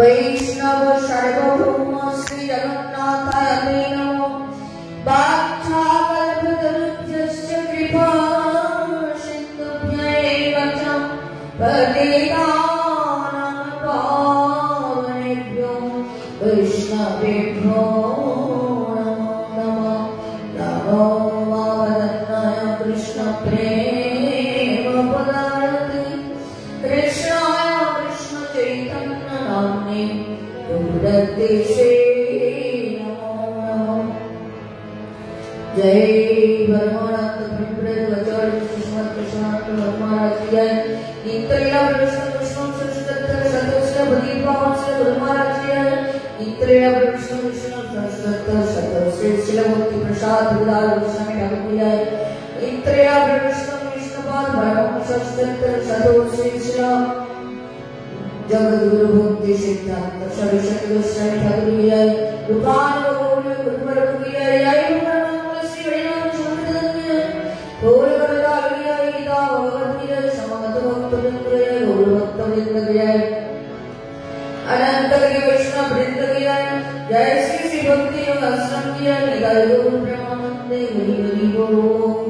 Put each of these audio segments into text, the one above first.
वैष्णव सार्वभौम श्री जगन्नाथाय नमो इंद्रिया कृष्ण कृष्ण संस्कृत सतोष शिल मुक्ति प्रसाद उदार गोस्वामी ठाकुर की जय इंद्रिया कृष्ण कृष्ण पाद ब्रह्म संस्कृत सतोष शिल जगद्गुरु भक्ति सिद्धांत सरस्वती गोस्वामी ठाकुर की जय रूपान गौरी गुरुवर की जय जय गुरुवर श्री वैष्णव संप्रदाय की जय गौर गणगा की जय गीता भगवत की जय समागत भक्त वृंद की जय गौर भक्त वृंद की जय के कृष्ण वृंद गया जय श्री श्री भक्ति आश्रम किया निकाय प्रेमानंद हरि हरि बोल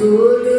Jesus.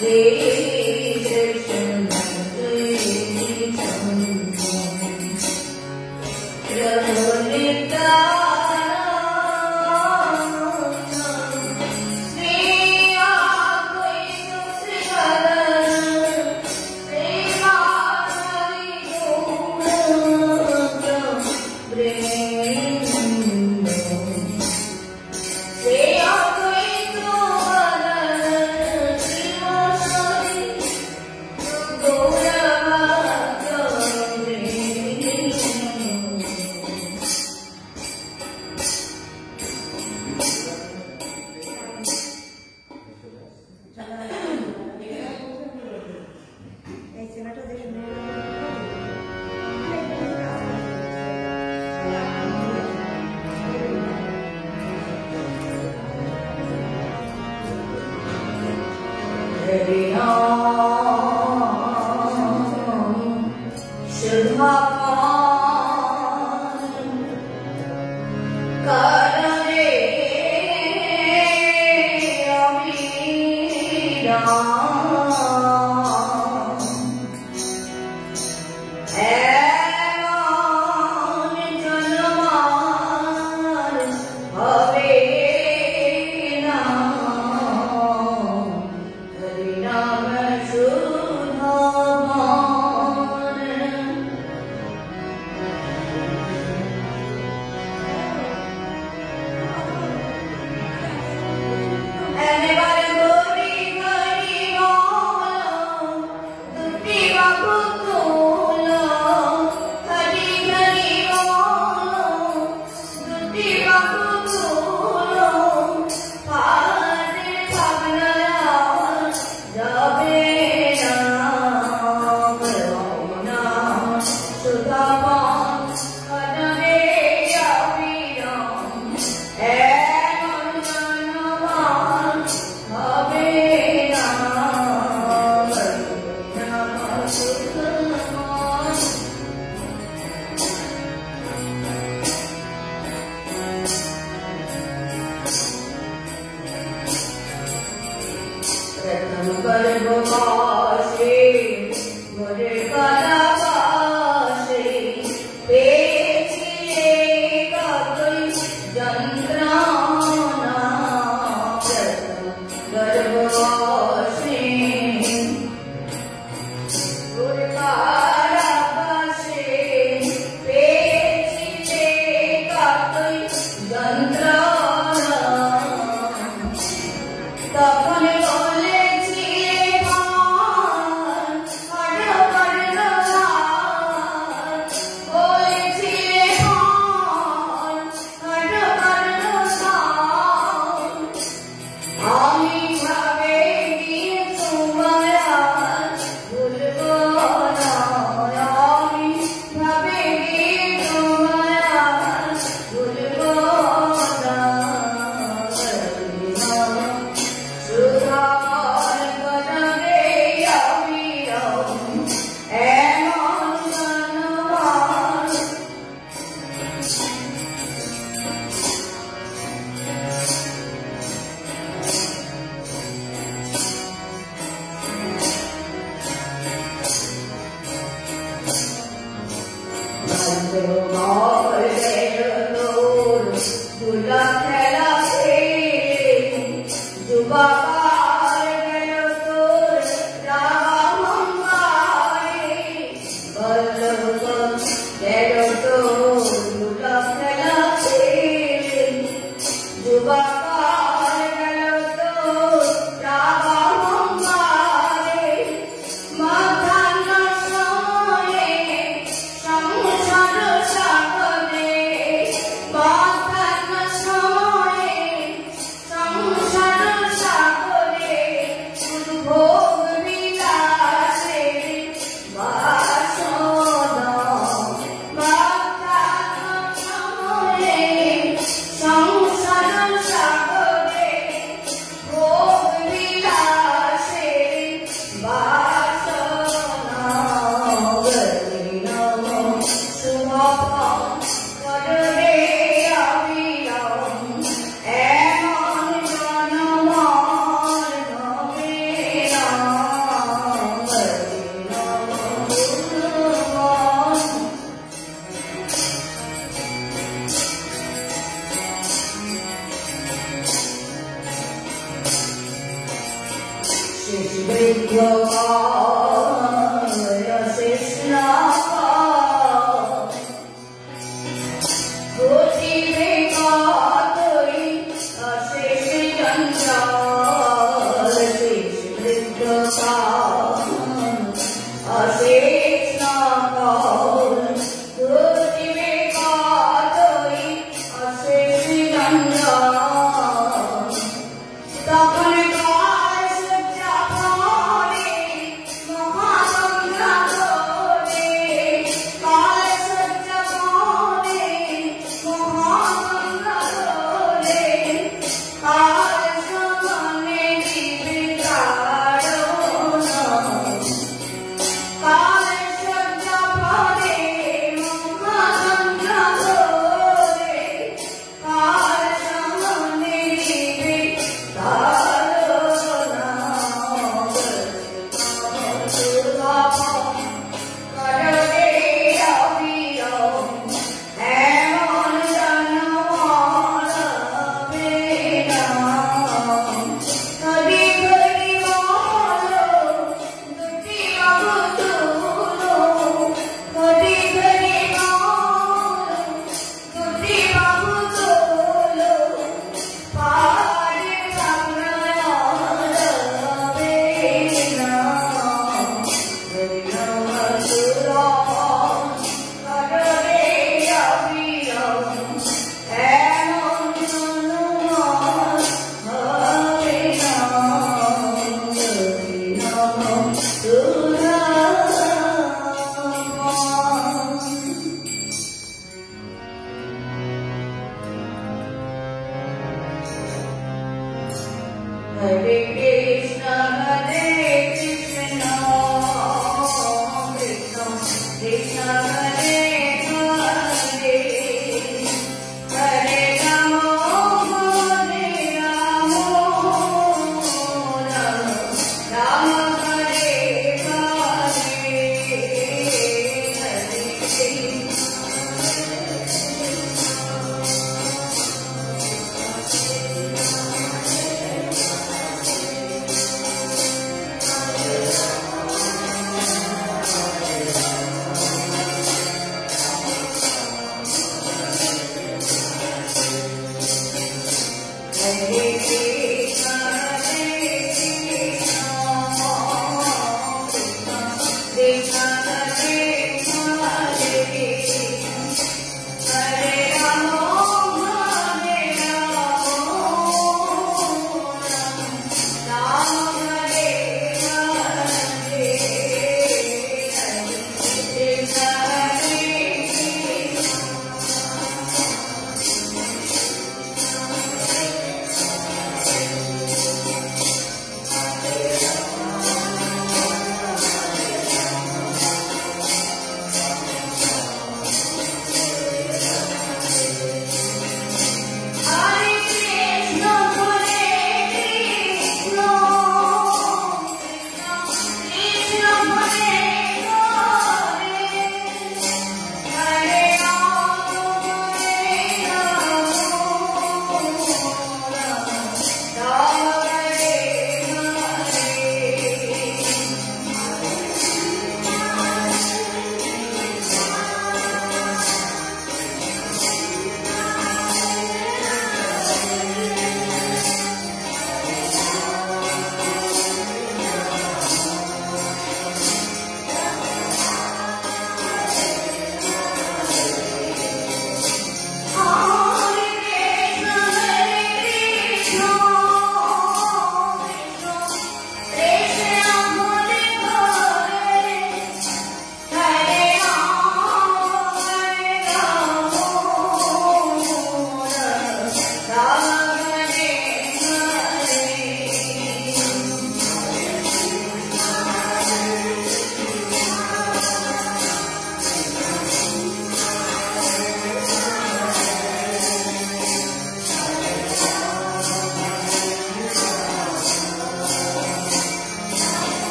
Sí.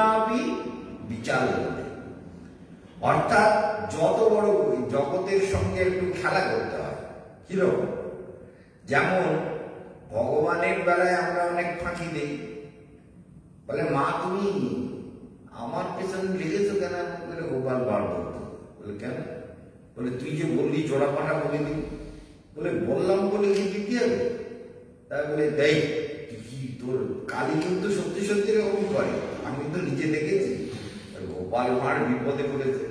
গুরুনাপি বিচাল্যতে অর্থাৎ যত বড় জগতের সঙ্গে একটু খেলা করতে হয়। কীরকম? যেমন ভগবানের বেলায় আমরা অনেক ফাঁকি দিই। বলে, মা, তুমি আমার পেছনে লেগেছো কেন? করে গোপাল বার বলতো। বলে, কেন? বলে, তুই যে বললি জোড়া পাঠা বলে দিবি। বলে, বললাম বলে কি দিতে হবে তাই বলে, দেখ কি তোর কালী কিন্তু সত্যি সত্যি এরকম করে? আমি তো নিজে দেখেছি। গোপাল মার বিপদে পড়েছে।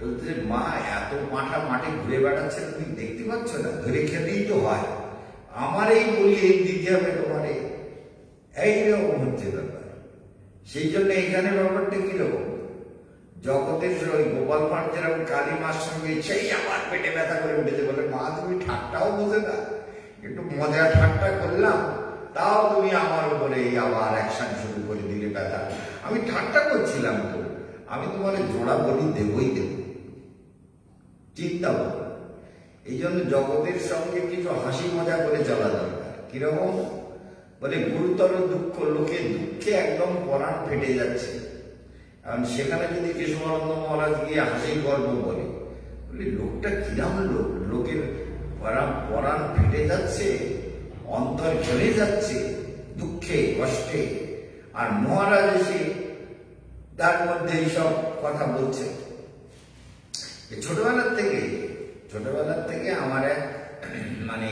বলছে, মা, এত মাঠা মাঠে ঘুরে বেড়াচ্ছে, তুমি দেখতে পাচ্ছ না? ধরে খেতেই তো হয়। আমার এই বলি, এই দিতে হবে তোমার এইরকম হচ্ছে ব্যাপার। সেই জন্য এখানে ব্যাপারটা কীরকম? জগতের ওই গোপাল ভাঁড় যেরকম কালী মার সঙ্গে সেই আমার পেটে ব্যথা করে উঠেছে বলে, মা, তুমি ঠাট্টাও বোঝে না। একটু মজা ঠাট্টা করলাম, তাও তুমি আমার উপরে আবার অ্যাকশন শুরু ব্যথা আমি ঠাট্টা করছিলাম তো। আমি তোমার জোড়া বলি দেবই দেব। চিন্তা এই জন্য জগতের সঙ্গে কিছু হাসি মজা করে চলা দরকার। কীরকম? বলে গুরুতর দুঃখ, লোকে দুঃখে একদম পরাণ ফেটে যাচ্ছে। কারণ সেখানে যদি কেশবানন্দ মহারাজ গিয়ে হাসি গর্ব বলে লোকটা কিরাম লোক? লোকের পরাণ পরাণ ফেটে যাচ্ছে, অন্তর জ্বলে যাচ্ছে, দুঃখে, কষ্টে। আর মহারাজ এসে তার মধ্যে এইসব কথা বলছে। ছোটবেলার থেকে ছোটবেলার থেকে আমার এক মানে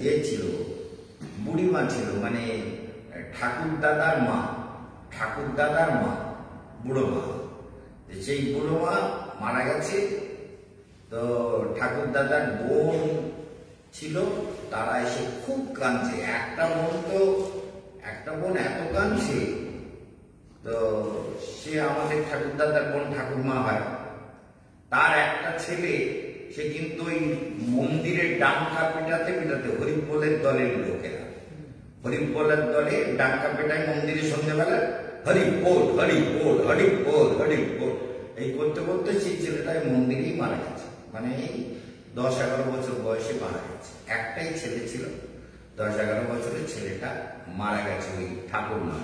ইয়ে ছিল, বুড়িমা ছিল মানে ঠাকুর দাদার মা ঠাকুর দাদার মা, বুড়ো মা। সেই বুড়ো মা মারা গেছে। তো ঠাকুর দাদার বোন ছিল, তারা এসে খুব কাঁদছে। একটা বোন তো একটা বোন এত কাঁদছে। তো সে আমাদের ঠাকুর দাদার বোন ঠাকুরমা হয়। তার একটা ছেলে, সে কিন্তু ওই মন্দিরের ডাঙ্কা পেটাতে পেটাতে হরিবোলের দলের লোকেরা। হরিবোলের দলে ডাঙ্কা পেটায় মন্দিরে সন্ধ্যেবেলা হরি বল হরি বল হরি বল হরি বল এই করতে করতে সেই ছেলেটাই মন্দিরেই মারা গেছে। মানে এই দশ এগারো বছর বয়সে মারা গেছে। একটাই ছেলে ছিল। দশ এগারো বছরের ছেলেটা মারা গেছে ওই ঠাকুরমা।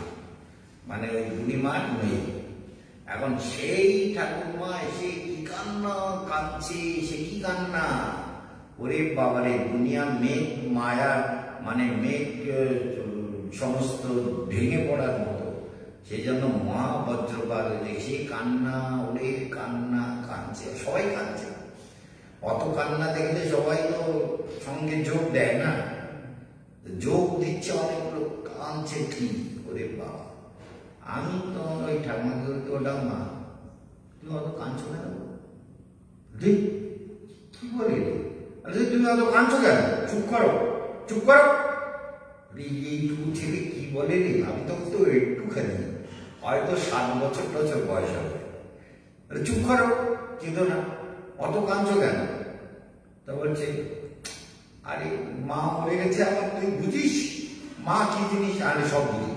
মানে ওই বুড়িমার মেয়ে। এখন সেই ঠাকুরমা এসে কি কান্না কাঁদছে, সে কি কান্না? ওরে বাবারে, দুনিয়া মেঘ মায়ার মানে মেঘ, সমস্ত ভেঙে পড়ার মতো। সেই জন্য মহা বজ্রপাত এসে কান্না, ওরে কান্না, কাঁদছে, সবাই কাঁদছে। অত কান্না দেখলে সবাই তো সঙ্গে যোগ দেয় না। যোগ দিচ্ছে অনেকগুলো কাঁদছে কি ওরে বাবা। আমি তো ওই ঠাকুমাকে ওটাও না তুমি অত কাঁদছো কেন? কি বলে? আরে তুমি অত কাঁদছো কেন? চুপ করো চুপ করো। এইটুকু ছেলে কি বলে রে? আমি তো তো একটুখানি, হয়তো সাত বছর টছর বয়স হবে। চুপ করো, কেঁদো না, অত কাঁদছো কেন? তা বলছে আরে মা মরে গেছে আমার, তুই বুঝিস? মা কি জিনিস? আরে সব বুঝি।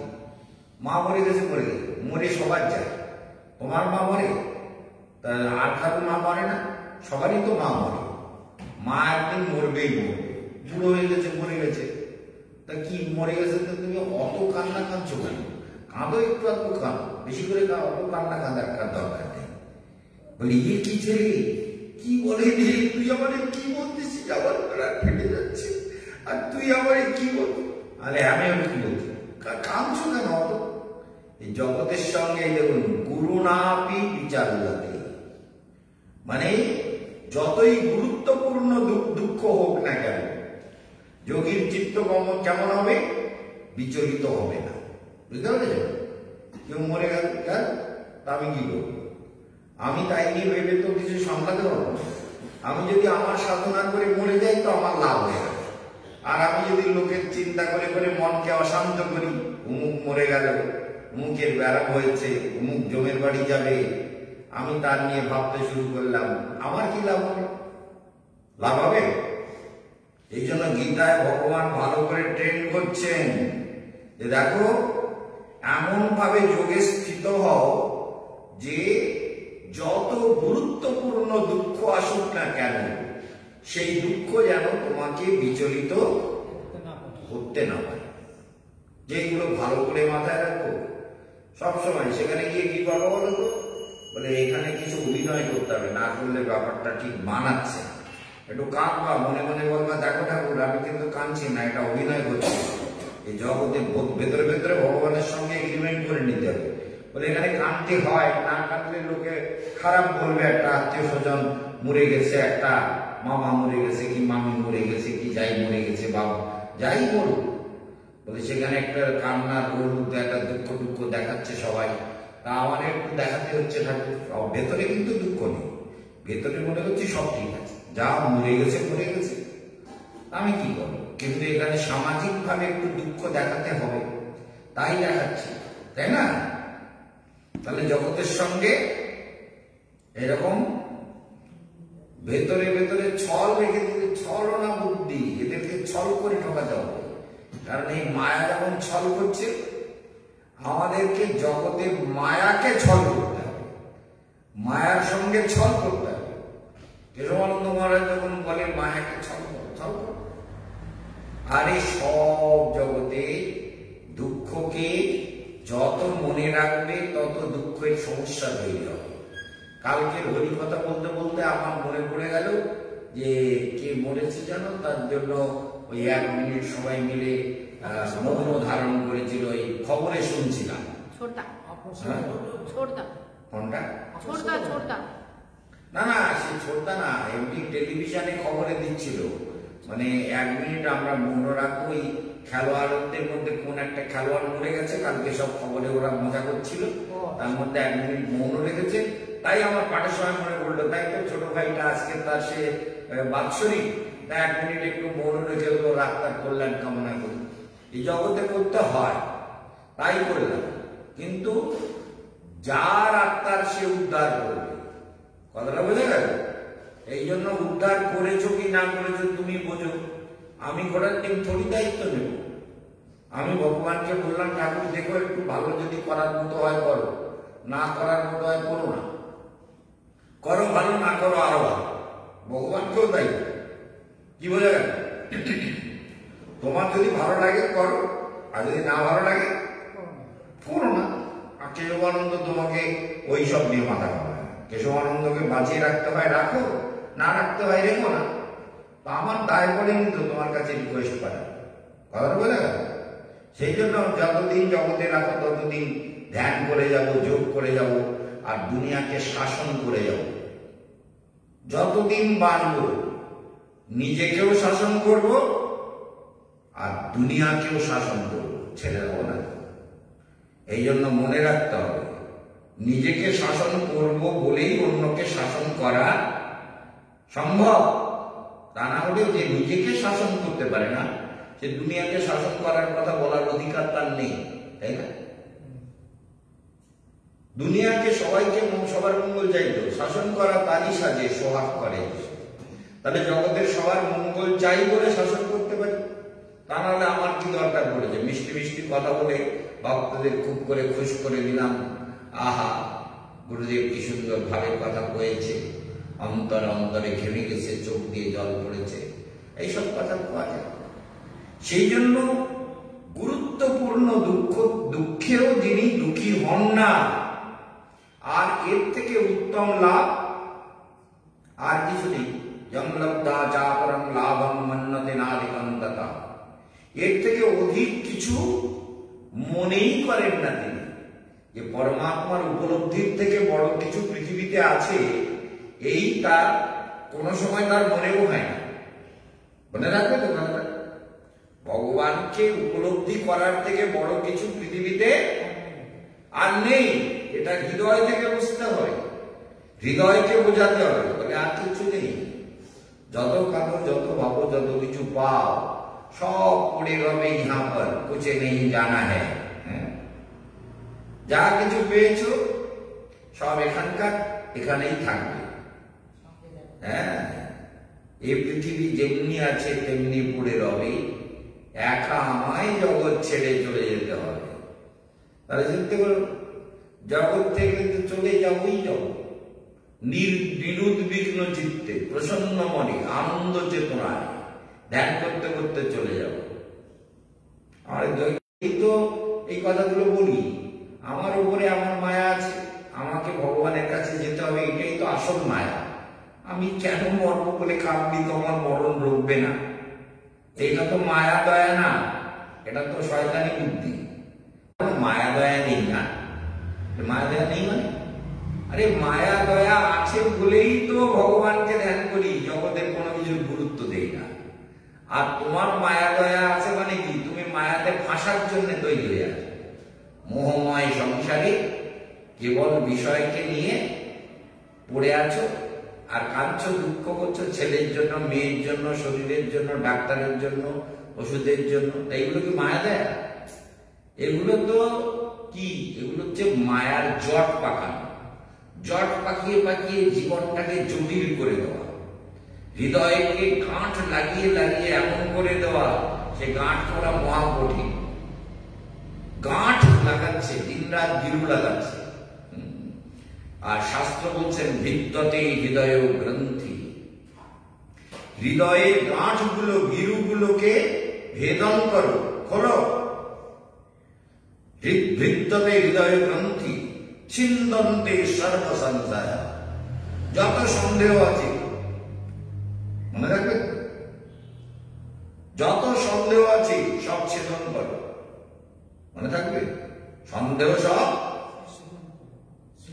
মা মরে গেছে মরে গেছে। মরে সবার যায়। তোমার মা মরে? আর কারও মা মরে না? সবারই তো মা মরে। মা একদিন মরবেই মরবে। বুড়ো হয়ে গেছে, মরে গেছে। তা কি মরে গেছে তো তুমি অত কান্না কাঁদছো কেন? কাঁদো একটু একটু কাঁদো। বেশি করে অত কান্না কাঁদার কার দরকার নেই। বলি ইয়ে কি ছেলে? কি বলে রে? তুই আমারে কি বলতেছিস? আমার প্রাণ ফেটে যাচ্ছে। আর তুই আমারে কি বল আরে আমি আমি কি বলছি? কাঁদছো কেন? অত এই জগতের সঙ্গে দেখুন গুরু নাপি বিচার উল্লাতে মানে যতই গুরুত্বপূর্ণ দুঃখ হোক না কেন যোগীর চিত্ত কেমন হবে? বিচলিত হবে না। বুঝতে পেরেছ কেউ মরে গেল গেল তা আমি কি করব? আমি তাই নিয়ে ভেবে তো কিছু সামলাতে পারব আমি যদি আমার সাধনা করে মরে যাই তো আমার লাভ হয়ে গেল আর আমি যদি লোকের চিন্তা করে করে মনকে অশান্ত করি, উমুক মরে গেল, উমুকের বেড়া হয়েছে, উমুক জমের বাড়ি যাবে, আমি তার নিয়ে ভাবতে শুরু করলাম, আমার কি লাভ হবে? লাভ হবে? এই জন্য গীতায় ভগবান ভালো করে ট্রেন করছেন যে দেখো এমন ভাবে যোগে স্থিত হও যে যত গুরুত্বপূর্ণ দুঃখ আসুক না কেন, সেই দুঃখ যেন তোমাকে বিচলিত করতে না পারে। যেগুলো ভালো করে মাথায় রাখো। সবসময় সেখানে গিয়ে কি করব বলো তো? বলে, এখানে কিছু অভিনয় করতে হবে, না করলে ব্যাপারটা ঠিক মানাচ্ছে না। একটু কাঁদবা মনে মনে বলবা, দেখো ঠাকুর, আমি কিন্তু কাঁদছি না, এটা অভিনয় করছি। এই জগতে ভেতরে ভেতরে ভগবানের সঙ্গে এগ্রিমেন্ট করে নিতে হবে। বলে, এখানে কাঁদতে হয়। না কাঁদলে লোকে খারাপ বলবে, একটা আত্মীয় স্বজন মরে গেছে, একটা মামা মরে গেছে, কি মামি মরে গেছে, কি যাই মরে গেছে, বাবা যাই বলুক। বলে, সেখানে একটা কান্নার রোল একটা দুঃখ দুঃখ দেখাচ্ছে সবাই। তা আমার একটু দেখাতে হচ্ছে ঠাকুর ভেতরে কিন্তু দুঃখ নেই। ভেতরে মনে হচ্ছে সব ঠিক আছে। যা মরে গেছে মরে গেছে। আমি কি করব? কিন্তু এখানে সামাজিক ভাবে একটু দুঃখ দেখাতে হবে। তাই দেখাচ্ছি, তাই না? তাহলে জগতের সঙ্গে এরকম ভেতরে ভেতরে ছল রেখে দিলে ছল না বুদ্ধি, এদেরকে ছল করে ঠকাতে হবে কারণ এই মায়া যখন ছল করছে, আমাদেরকে জগতের মায়াকে ছল করতে হবে। মায়ার সঙ্গে ছল করতে হবে। কেশবানন্দ মহারাজ যখন বলে মায়াকে ছল ছল আর এই সব জগতে দুঃখকে যত মনে রাখবে তত দুঃখের সমস্যা তৈরি হবে। কালকের হরি কথা বলতে বলতে আমার মনে পড়ে গেল যে কে মরেছে যেন তার জন্য ওই এক মিনিট সবাই মিলে মৌন ধারণ করেছিল ওই খবরে শুনছিলাম। হ্যাঁ? না না সে ছোটদা না এমনি টেলিভিশনে খবরে দিচ্ছিল। মানে এক মিনিট আমরা মৌন রাখব খেলোয়াড়দের মধ্যে কোন একটা খেলোয়াড় মরে গেছে কালকে সব খবরে ওরা মজা করছিল। তার মধ্যে এক মিনিট মৌন রেখেছে। তাই আমার পাঠের সময় মনে পড়ল তাই তো ছোট ভাইটা আজকে তার সে বাৎসরিক তা এক মিনিট একটু মৌন রেখে হলো রাস্তার কল্যাণ কামনা করি। এই জগতে করতে হয় তাই করলাম। কিন্তু যার আত্মার সে উদ্ধার করবে? কথাটা বোঝা গেল? এই জন্য উদ্ধার করেছ কি না করেছ তুমি বোঝো। আমি করার দিন থরি দায়িত্ব নেব। আমি ভগবানকে বললাম, ঠাকুর, দেখো, একটু ভালো যদি করার মতো হয় করো। না করার মতো হয় করো না। করো ভালো, না করো আরও ভালো। ভগবানকেও তাই কি বোঝা গেল? তোমার যদি ভালো লাগে করো, আর যদি না ভালো লাগে করো না। আর কেশবানন্দ তোমাকে ওই সব নিয়ে মাথা খাবে। কেশবানন্দকে বাঁচিয়ে রাখতে হয়, রাখো। না রাখতে হয়, রেখো না। আমার দায় বলেনি তো তোমার কাছে রিকোয়েস্ট করা। কথা বোঝা গেল? সেই জন্য যতদিন জগতে রাখো, ততদিন ধ্যান করে যাব, যোগ করে যাব, আর দুনিয়াকে শাসন করে যাব। যতদিন বাঁচব, নিজেকেও শাসন করব, আর দুনিয়াকেও শাসন করব, ছেড়ে দেবো না। এই জন্য মনে রাখতে হবে, নিজেকে শাসন করব বলেই অন্যকে শাসন করা সম্ভব। তা না হলে যে নিজেকে শাসন করতে পারে না, সে দুনিয়াকে শাসন করার কথা বলার অধিকার তার নেই, তাই না? দুনিয়াকে সবাইকে সবার মঙ্গল চাইতো, শাসন করা তারই সাজে, সোহাগ করে। তাহলে জগতের সবার মঙ্গল চাই বলে শাসন করতে পারি? তা নাহলে আমার কি দরকার পড়েছে মিষ্টি মিষ্টি কথা বলে ভক্তদের খুব করে খুশ করে দিলাম আহা, গুরুদেব কি সুন্দর ভাবে কথা কয়েছে অন্তরে অন্তরে ঘেমে গেছে, চোখ দিয়ে জল পড়েছে। এইসব কথা পাওয়া যায়। সেই জন্য গুরুত্বপূর্ণ দুঃখ, দুঃখেও যিনি দুঃখী হন না, আর এর থেকে উত্তম লাভ আর কিছু নেই জংলব্ধা চাপরম লাভম মন্নতে নাদিকন্ততা এর থেকে অধিক কিছু মনেই করেন না তিনি। যে পরমাত্মার উপলব্ধির থেকে বড় কিছু পৃথিবীতে আছে এই তার কোনো সময় তার মনেও হয় না। মনে রাখবে তো ভগবানকে উপলব্ধি করার থেকে বড় কিছু পৃথিবীতে আর নেই। এটা হৃদয় থেকে বুঝতে হয়। হৃদয়কে বোঝাতে হবে। বলে আর কিছু নেই। যত কাঁদো যত ভাবো, যত কিছু পাও, সব পড়ে রবে ইহা পর কুছে নেই, জানা হ্যাঁ। যা কিছু পেয়েছ, সব এখানকার, এখানেই থাকবে। হ্যাঁ? এই পৃথিবী যেমনি আছে, তেমনি পড়ে রবে। একা আমায় জগৎ ছেড়ে চলে যেতে হবে। তাহলে চিন্তা করো জগৎ থেকে তো চলে যাবই যাব নির- নিরুদ্বিগ্ন চিত্তে, প্রসন্ন মনে, আনন্দ চেতনায় ধ্যান করতে করতে চলে যাব। আর এই তো এই কথাগুলো বলি। আমার উপরে আমার মায়া আছে, আমাকে ভগবানের কাছে যেতে হবে, এটাই তো আসল মায়া। আমি কেন মরব বলে কাঁদবি তো আমার মরণ রুখবে না? এটা তো মায়া, দয়া না। এটা তো শয়তানি বুদ্ধি। মায়া, দয়া নেই না। মায়া, দয়া নেই মানে? আরে মায়া, দয়া আছে বলেই তো ভগবানকে ধ্যান করি, জগতের কোনো কিছুর গুরুত্ব দেই না। আর তোমার মায়া, দয়া আছে মানে কি? তুমি মায়াতে ফাঁসার জন্য তৈরি হয়ে আছো। মোহময় সংসারে কেবল বিষয়কে নিয়ে পড়ে আছো। আর কাঁদছো, দুঃখ করছ, ছেলের জন্য, মেয়ের জন্য, শরীরের জন্য, ডাক্তারের জন্য, ওষুধের জন্য, তা এগুলো কি মায়া দেয়? এগুলো তো কি? এগুলো হচ্ছে মায়ার জট পাকানো। জট পাকিয়ে পাকিয়ে জীবনটাকে জটিল করে দেওয়া। হৃদয়কে গাঁট লাগিয়ে লাগিয়ে এমন করে দেওয়া, সে গাঁট করা মহা কঠিন। গাঁট লাগাচ্ছে দিন রাত গিরু লাগাচ্ছে। আর শাস্ত্র বলছেন, ভিত্ততে হৃদয় গ্রন্থি। হৃদয়ে গাঁটগুলো, গিরুগুলোকে ভেদন করো খোলো ভিত্ততে হৃদয় গ্রন্থি, ছিন্দন্তে সর্বসংশয় যত সন্দেহ আছে, মনে রাখবে? যত সন্দেহ আছে, সব ছেদন করো। মনে থাকবে? সন্দেহ সব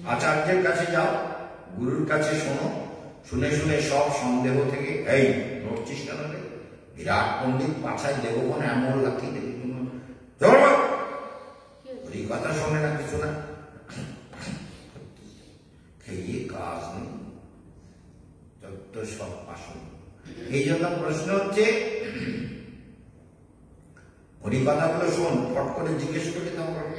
আচার্যের কাছে যাও, গুরুর কাছে শোনো, শুনে শুনে সব সন্দেহ থেকে, এই নড়ছিস কেন রে বিরাট পণ্ডিত পাছায় দেবগণ এমন লাথি দেবে। চল কথা শোনে না, কিছু না। খেয়ে কাজ নেই, যত সব আসন। এই জন্য প্রশ্ন হচ্ছে ওই কথাগুলো শোন, ফট করে জিজ্ঞেস করে তখন এই করতেছি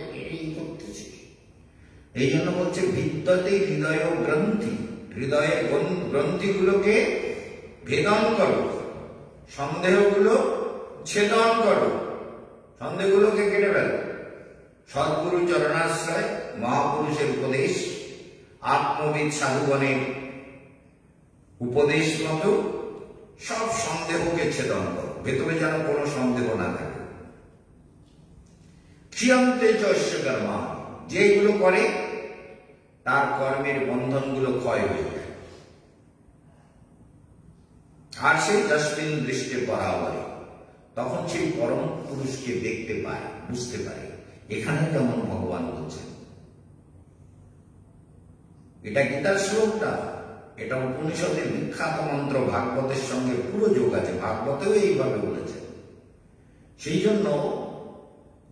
এই জন্য বলছে ভিত্ততে হৃদয় গ্রন্থি। হৃদয়ে গ্রন- গ্রন্থিগুলোকে ভেদন করো? সন্দেহগুলো ছেদন করো। সন্দেহগুলোকে কেটে ফেল। সদ্গুরু চরণাশ্রয়, মহাপুরুষের উপদেশ, আত্মবিদ সাধুগণের উপদেশ মতো সব সন্দেহকে ছেদন করো। ভেতরে যেন কোনো সন্দেহ না থাকে। ক্ষিয়ন্তে চস্য কর্মা। যেগুলো করে তার কর্মের বন্ধনগুলো ক্ষয় হয়ে যায়। আর সেই দশমিন দৃষ্টি বরাবরে তখন সেই পরম পুরুষকে দেখতে পায়, বুঝতে পারে, এখানে যেমন ভগবান বলছেন। এটা গীতার শ্লোকটা? এটা উপনিষদের বিখ্যাত মন্ত্র ভাগবতের সঙ্গে পুরো যোগ আছে, ভাগবতেও এইভাবে বলেছে। সেই জন্য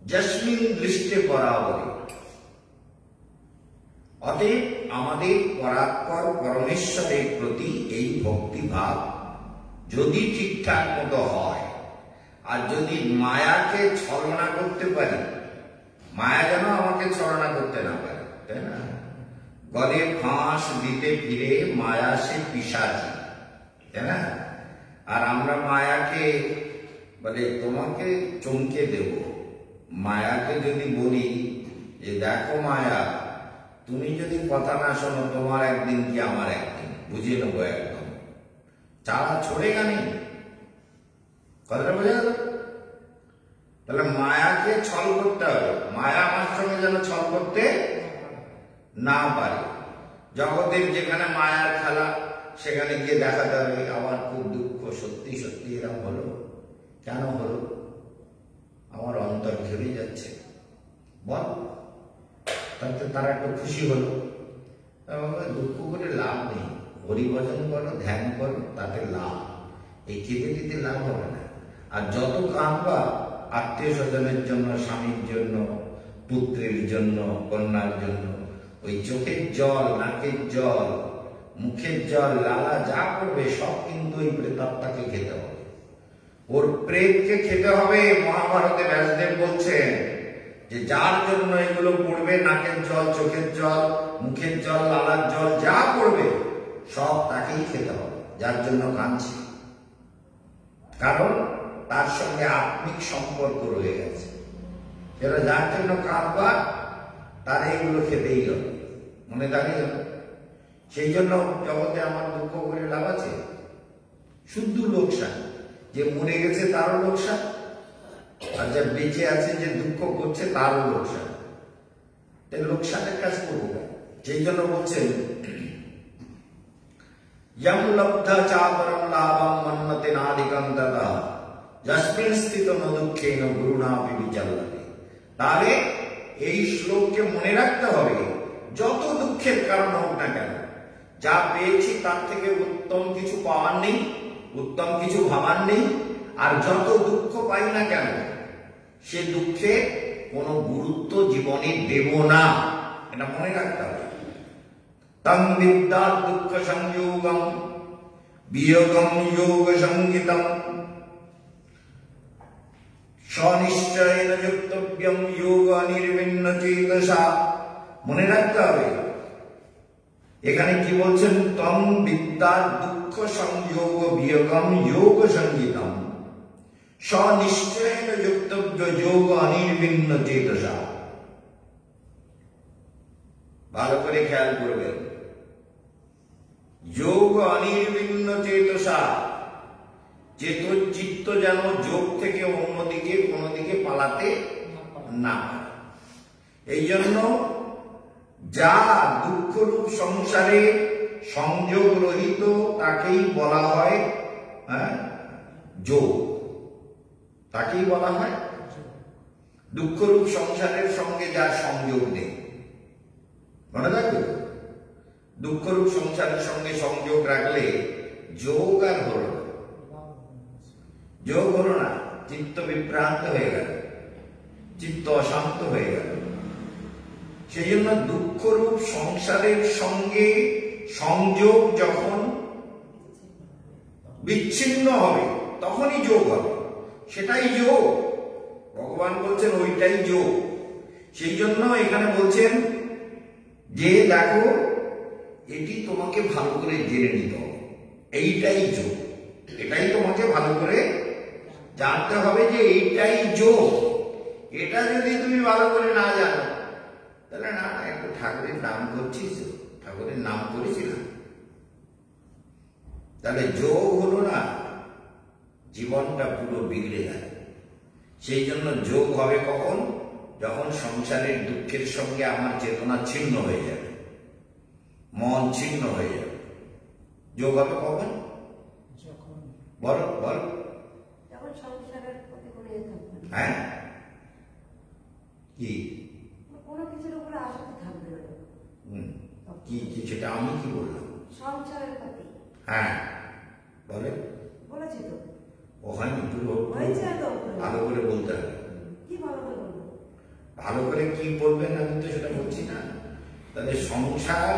জসমিন দৃষ্টে বরাবরে অতএব আমাদের পরাৎপর পরমেশ্বরের প্রতি এই ভক্তিভাব যদি ঠিকঠাক মতো হয়, আর যদি মায়াকে ছলনা করতে পারি, মায়া যেন আমাকে ছলনা করতে না পারে, তাই না? গলে ফাঁস দিতে ফিরে মায়া সে পিসাচি, তাই না? আর আমরা মায়াকে বলে, তোমাকে চমকে দেব। মায়াকে যদি বলি যে, দেখো মায়া তুমি যদি কথা না শোনো, তোমার একদিন কি আমার একদিন? বুঝিয়ে নেব একদম। চারা ছড়ে গানি কথাটা বোঝা গেল? তাহলে মায়াকে ছল করতে হবে। মায়া আমার সঙ্গে যেন ছল করতে না পারে। জগতের যেখানে মায়ার খেলা, সেখানে গিয়ে দেখা যাবে আমার খুব দুঃখ। সত্যি সত্যি এরকম হলো? কেন হলো? আমার অন্তর ঘেরে যাচ্ছে। বল। তাতে তারা একটু খুশি হলো। তা দুঃখ করে লাভ নেই। হরিভজন করো, ধ্যান করো, তাতে লাভ। এই কেঁদে কেঁদে লাভ হবে না। আর যত কাঁদবা আত্মীয় স্বজনের জন্য, স্বামীর জন্য, পুত্রের জন্য, কন্যার জন্য, ওই চোখের জল, নাকের জল, মুখের জল, লালা যা করবে, সব কিন্তু ওই প্রেতাত্মাকে খেতে হবে। ওর প্রেতকে খেতে হবে, মহাভারতে ব্যাসদেব বলছেন যে যার জন্য এগুলো পড়বে, নাকের জল, চোখের জল, মুখের জল, লালার জল, যা পড়বে, সব তাকেই খেতে হবে, যার জন্য কাঁদছি। কারণ তার সঙ্গে আত্মিক সম্পর্ক রয়ে গেছে। এরা যার জন্য কাঁদবা, তার এইগুলো খেতেই হবে। মনে দাঁড়িয়ে যাবে। সেই জন্য জগতে আমার দুঃখ করে লাভ আছে? শুদ্ধ লোকসান। যে মরে গেছে তারও লোকসান। আর যা বেঁচে আছে, যে দুঃখ করছে, তারও লোকসান। লোকসানের কাজ করব না। যেই জন্য বলছেন তাহলে এই শ্লোককে মনে রাখতে হবে, যত দুঃখের কারণ হোক না কেন, যা পেয়েছি তার থেকে উত্তম কিছু পাওয়ার নেই, উত্তম কিছু ভাবার নেই আর যত দুঃখ পাই না কেন, সে দুঃখে কোনো গুরুত্ব জীবনে দেব না। এটা মনে রাখতে হবে। তং বিদ্যাৎ দুঃখ সংযোগম বিয়োগম যোগ সঙ্গীতম স্বনিশ্চয়েন যুক্তব্যম যোগ অনির্বিন্ন চেতসা মনে রাখতে হবে। এখানে কি বলছেন? তম বিদ্যার দুঃখ সংযোগ বিয়োগম যোগ সঙ্গীতম স্বনিশ্চয়েন যুক্তব্য যোগ অনির্বিন্ন চেতসা। ভালো করে খেয়াল করবেন। যোগ অনির্বিন্ন চেতসা চেত চিত্ত যেন যোগ থেকে অন্যদিকে কোনো দিকে পালাতে না এই জন্য যা দুঃখরূপ সংসারে সংযোগ রহিত তাকেই বলা হয় হ্যাঁ যোগ। তাকেই বলা হয় দুঃখরূপ সংসারের সঙ্গে যার সংযোগ নেই। মনে থাকবে? দুঃখরূপ সংসারের সঙ্গে সংযোগ রাখলে যোগ আর হলো যোগ হলো না, চিত্ত বিভ্রান্ত হয়ে গেল, চিত্ত অশান্ত হয়ে গেল। সেই জন্য দুঃখরূপ সংসারের সঙ্গে সংযোগ যখন বিচ্ছিন্ন হবে, তখনই যোগ হবে। সেটাই যোগ। ভগবান বলছেন ওইটাই যোগ। সেই জন্য এখানে বলছেন, যে দেখো, এটি তোমাকে ভালো করে জেনে নিতে হবে। এইটাই যোগ। এটাই তোমাকে ভালো করে জানতে হবে যে এইটাই যোগ। এটা যদি তুমি ভালো করে না জানো, তাহলে না একটু ঠাকুরের নাম করছিস, ঠাকুরের নাম করেছিলাম তাহলে যোগ হলো না। জীবনটা পুরো বিগড়ে যায় সেই জন্য যোগ হবে কখন? যখন সংসারের দুঃখের সঙ্গে আমার চেতনা ছিন্ন হয়ে যাবে। মন ছিন্ন হয়ে যাবে। যোগ হবে কখন? বল বল। যখন সংসারের প্রতি কোনো ইয়ে। হ্যাঁ? কি? কি কি সেটা আমি কি বললাম? সংসারের হ্যাঁ। বলে? বলেছি তো। ও হয়নি পুরো ভালো করে বলতে হবে। ভালো করে বলব? ভালো করে কি বলবেন আমি তো সেটা বলছি না। তাহলে সংসার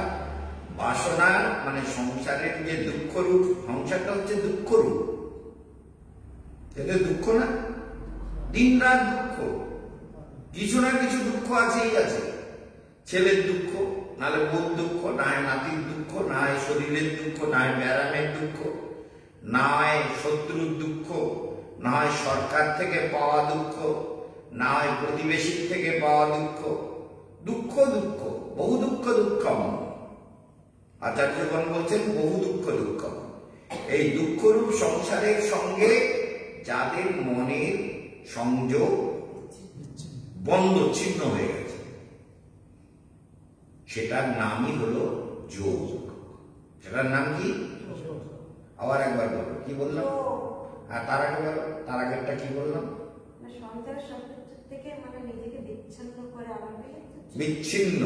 বাসনা মানে সংসারের যে দুঃখ রূপ সংসারটা হচ্ছে দুঃখ রূপ। এটা দুঃখ না? দিন রাত দুঃখ। কিছু না কিছু দুঃখ আছেই আছে। ছেলের দুঃখ নাহলে বোন দুঃখ না হয় নাতির দুঃখ না হয় শরীরের দুঃখ না হয় ব্যায়ামের দুঃখ। না হয় শত্রুর দুঃখ, না হয় সরকার থেকে পাওয়া দুঃখ, না হয় প্রতিবেশীর থেকে পাওয়া দুঃখ দুঃখ দুঃখ, বহু দুঃখ দুঃখম। আচার্যগণ বলছেন বহু দুঃখ দুঃখম। এই দুঃখরূপ সংসারের সঙ্গে যাদের মনের সংযোগ বন্ধ, ছিন্ন হয়ে গেছে, সেটার নামই হলো যোগ। সেটার নাম কি? আবার একবার বলো কি বললাম? আর তার আগে বলো তার আগেরটা কি বললাম? মানে বিচ্ছিন্ন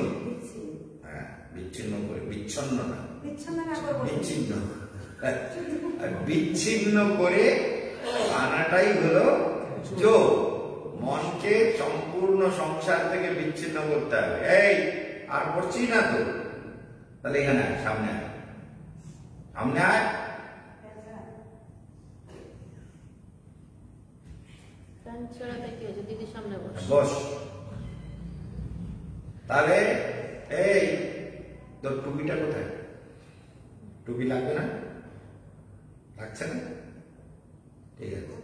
হ্যাঁ বিচ্ছিন্ন করে বিচ্ছন্ন না। বিচ্ছিন্ন বিচ্ছিন্ন। করে আনাটাই হলো যোগ মনকে সম্পূর্ণ সংসার থেকে বিচ্ছিন্ন করতে হবে। এই আর করছি না তো? তাহলে এখানে সামনে আয়। সামনে আয় প্যান্ট ছেঁড়াতে কি হয়েছে দিদির সামনে তাহলে এই তোর টুপিটা কোথায়? টুপি লাগবে না? লাগছে না? ঠিক আছে।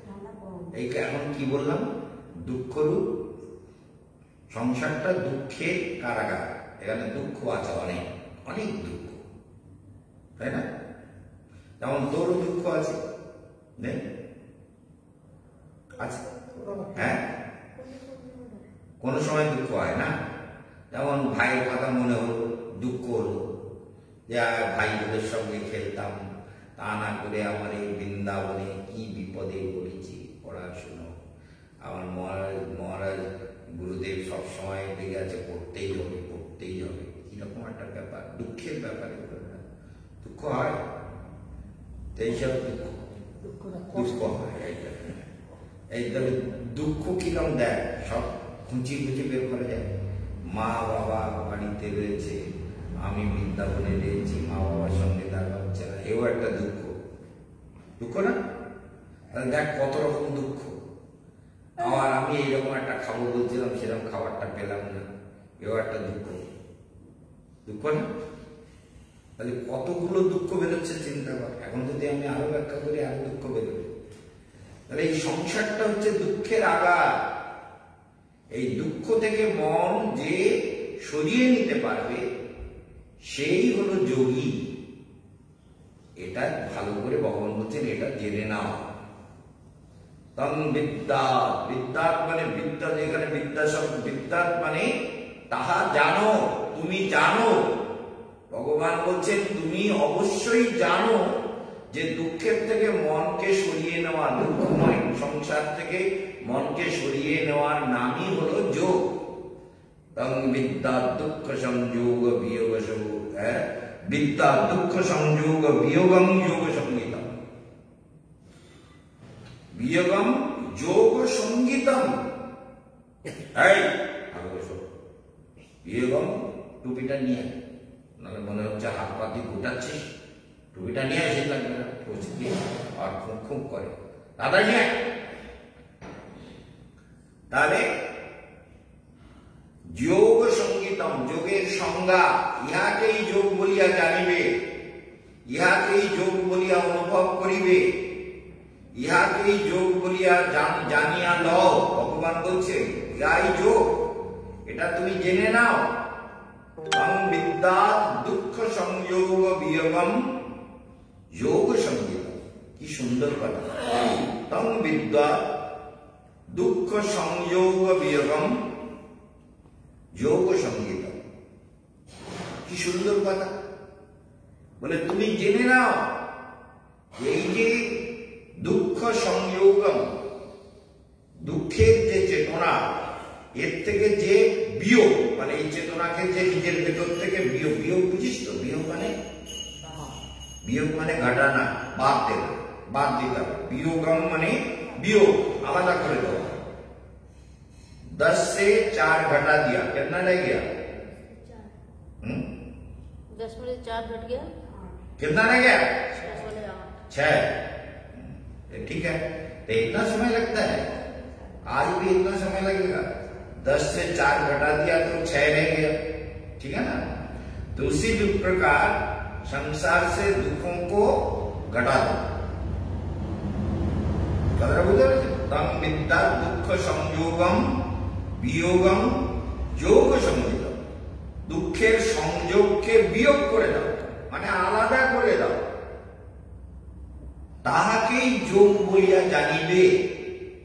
এই এখন কি বললাম? দুঃখরূপ সংসারটা দুঃখের কারাগার। এখানে দুঃখ আছে অনেক অনেক দুঃখ। তাই না? যেমন তোরও দুঃখ আছে, নেই? আছে। হ্যাঁ? কোনো সময় দুঃখ হয় না? যেমন ভাইয়ের কথা মনে হলো দুঃখ হলো। যে আর ভাই ওদের সঙ্গে খেলতাম। তা না করে আমার এই বৃন্দাবনে কি বিপদে পড়েছি পড়াশুনো আমার মহারাজ মহারাজ গুরুদেব সবসময় লেগে আছে পড়তেই হবে পড়তেই হবে। কীরকম একটা ব্যাপার দুঃখের ব্যাপার এগুলো না। দুঃখ হয়? তো এইসব দুঃখ দুঃখ হয় এইটা। এই দুঃখ কিরম দেয় সব খুঁচি খুঁচি বের করে দেয় মা বাবা বাড়িতে রয়েছে, আমি বৃন্দাবনে রয়েছি, মা বাবার সঙ্গে দেখা হচ্ছে না, এও একটা দুঃখ। দুঃখ না? দেখ, কত রকম দুঃখ। আবার আমি এইরকম একটা খাব বলছিলাম, সেরকম খাবারটা পেলাম না, এও একটা দুঃখ। দুঃখ না? তাহলে কতগুলো দুঃখ বেরোচ্ছে চিন্তা কর। এখন যদি আমি আরও ব্যাখ্যা করি, আরও দুঃখ বেরোবে। তাহলে এই সংসারটা হচ্ছে দুঃখের আগার এই দুঃখ থেকে মন যে সরিয়ে নিতে পারবে, সেই হলো যোগী। এটা ভালো করে ভগবান বলছেন, এটা জেনে নাও। তং বিদ্যা বিদ্যাত মানে বিদ্যা, যেখানে বিদ্যা শব্দ বিদ্যাত মানে তাহা জানো, তুমি জানো। ভগবান বলছেন, তুমি অবশ্যই জানো। যে দুঃখের থেকে মনকে সরিয়ে নেওয়া দুঃখময় সংসার থেকে মনকে সরিয়ে নেওয়ার নামই হলো যোগ। তং বিদ্যা দুঃখ সংযোগ বিয়োগ হ্যাঁ? বিদ্যা দুঃখ সংযোগ বিয়োগম যোগ সঙ্গীতম বিয়োগম যোগ সঙ্গীতম এই। বিয়োগম টুপিটা নিয়ে নাহলে মনে হচ্ছে হাত পাতি গোটাচ্ছিস। টুপিটা নিয়ে পৌঁছে দিয়ে আর খুব খুব করে। দাদা নিয়ে তাহলে যোগ সঙ্গীতম যোগের সংজ্ঞা, ইহাকেই যোগ বলিয়া জানিবে, ইহাকেই যোগ বলিয়া অনুভব করিবে, ইহাকেই যোগ বলিয়া জান- জানিয়া লও। ভগবান বলছে ইয়াই যোগ। এটা তুমি জেনে নাও। তং বিদ্যাৎ দুঃখ সংযোগ বিয়োগম যোগ সংগীত কি সুন্দর কথা। তং বিদ্যাৎ দুঃখ সংযোগ বিয়োগম যোগ সংগীত কি সুন্দর কথা। বলে, তুমি জেনে নাও, এই যে দুঃখ সংযোগম দুঃখের যে চেতনা, এর থেকে যে বিয়োগ মানে এই চেতনাকে যে নিজের ভেতর থেকে বিয়োগ বিয়োগ বুঝিস তো? বিয়োগ মানে વિયોગ મને ઘટાના બાદ દેવા બાદ દીધા વિયોગમ મને वियोग आवाज़ आपको लेता हूँ दस से चार घटा दिया कितना रह गया दस में से चार घट गया कितना रह गया छह ठीक है तो इतना समय लगता है आज भी इतना समय लगेगा दस से चार घटा दिया तो छह रह गया ठीक है ना तो उसी प्रकार संसार से दुखों को घटा दो কথাটা বুঝতে পেরেছেন তং বিদ্যা দুঃখ সংযোগম বিয়োগম যোগ সংযোগ দুঃখের সংযোগকে বিয়োগ করে দাও মানে আলাদা করে দাও তাহাকেই যোগ বলিয়া জানিবে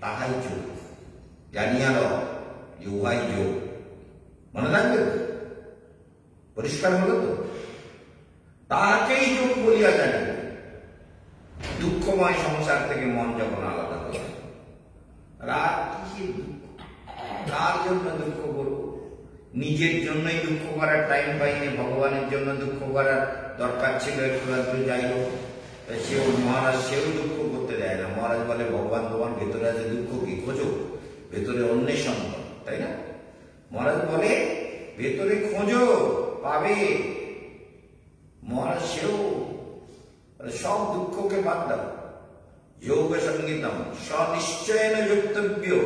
তাহাই যোগ জানিয়া দাও যে উহাই যোগ মনে থাকবে তো? পরিষ্কার হলো তো তাহাকেই যোগ বলিয়া জানিবে দুঃখময় সংসার থেকে মন যখন আলাদা হবে রাত দুঃখ? কার জন্য দুঃখ করব? নিজের জন্যই দুঃখ করার টাইম পাইনি, ভগবানের জন্য দুঃখ করার দরকার ছিল একটু একটু যাই হোক। সেও মহারাজ সেও দুঃখ করতে দেয় না। মহারাজ বলে, ভগবান, তোমার ভেতরে আছে দুঃখ কি? খোঁজো। ভেতরে অন্বেষণ করো, তাই না? মহারাজ বলে, ভেতরে খোঁজো, পাবে। মহারাজ সেও সব দুঃখকে বাদ দাও। যোগ সঙ্গীতম স্বনিশ্চয়ন যুক্তব্য,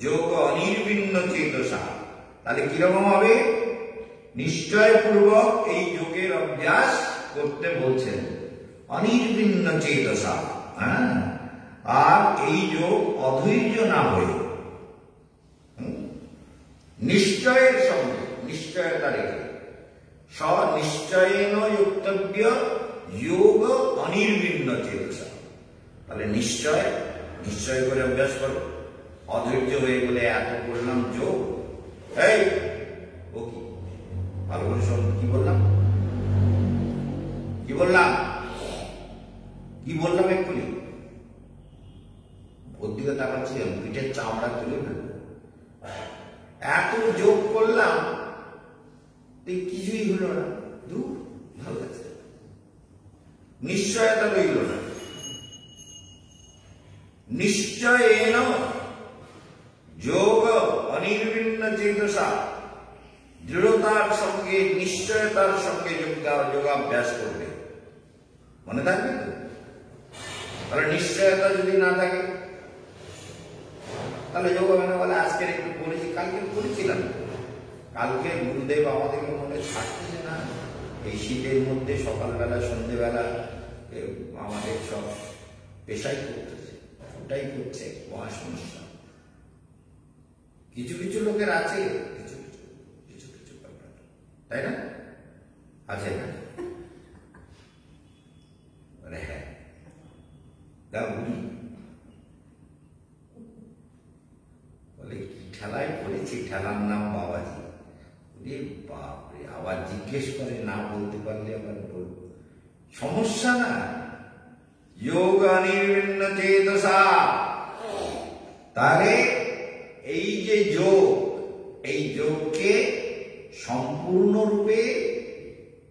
যোগ অনির্বিন্ন চেতসা। তাহলে কীরকম হবে? নিশ্চয়পূর্বক এই যোগের অভ্যাস করতে বলছেন। অনির্বিন্ন চেতসা হ্যাঁ? আর এই যোগ অধৈর্য না হয়ে? নিশ্চয়ের সঙ্গে, নিশ্চয়তা রেখে। স্বনিশ্চয়েন যুক্তব্য যোগ অনির্বিন্ন চেতসা তাহলে নিশ্চয় নিশ্চয় করে অভ্যাস করো। অধৈর্য হয়ে বলে এত করলাম যোগ? এই, ও ভালো করে শোন, কি বললাম? কি বললাম? কি বললাম এক্ষুনি? ওর দিকে পিঠের চামড়া তুলে ফেলব। এত যোগ করলাম এই কিছুই হলো না। দূর? ভালো না। নিশ্চয়তা রইল না। নিশ্চয়েন যোগ অনির্বিন্ন চেতসা। দৃঢ়তার সঙ্গে, নিশ্চয়তার সঙ্গে যোগা- যোগাভ্যাস করবে। মনে থাকবে তো? তাহলে নিশ্চয়তা যদি না থাকে, তাহলে যোগ হবে না বলে আজকের একটু পড়েছি, কালকে পড়েছিলাম। কালকে গুরুদেব আমাদেরকে মনে ছাড়তেছে না। এই শীতের মধ্যে সকালবেলা, সন্ধেবেলা আমাদের সব পেশাই করতেছে, ওটাই করছে মহা সমস্যা কিছু কিছু লোকের আছে, কিছু কিছু কিছু কিছু তাই না? আছে না? বলে হ্যাঁ। তা উনি বলে, কি ঠেলায় পড়েছি ঠেলার নাম বাবাজি ওরে বাপরে আবার জিজ্ঞেস করে না বলতে পারলে আবার বলব সমস্যা না যোগ অনির্বিন্ন চেতসা এই যে যোগ এই যোগকে সম্পূর্ণরূপে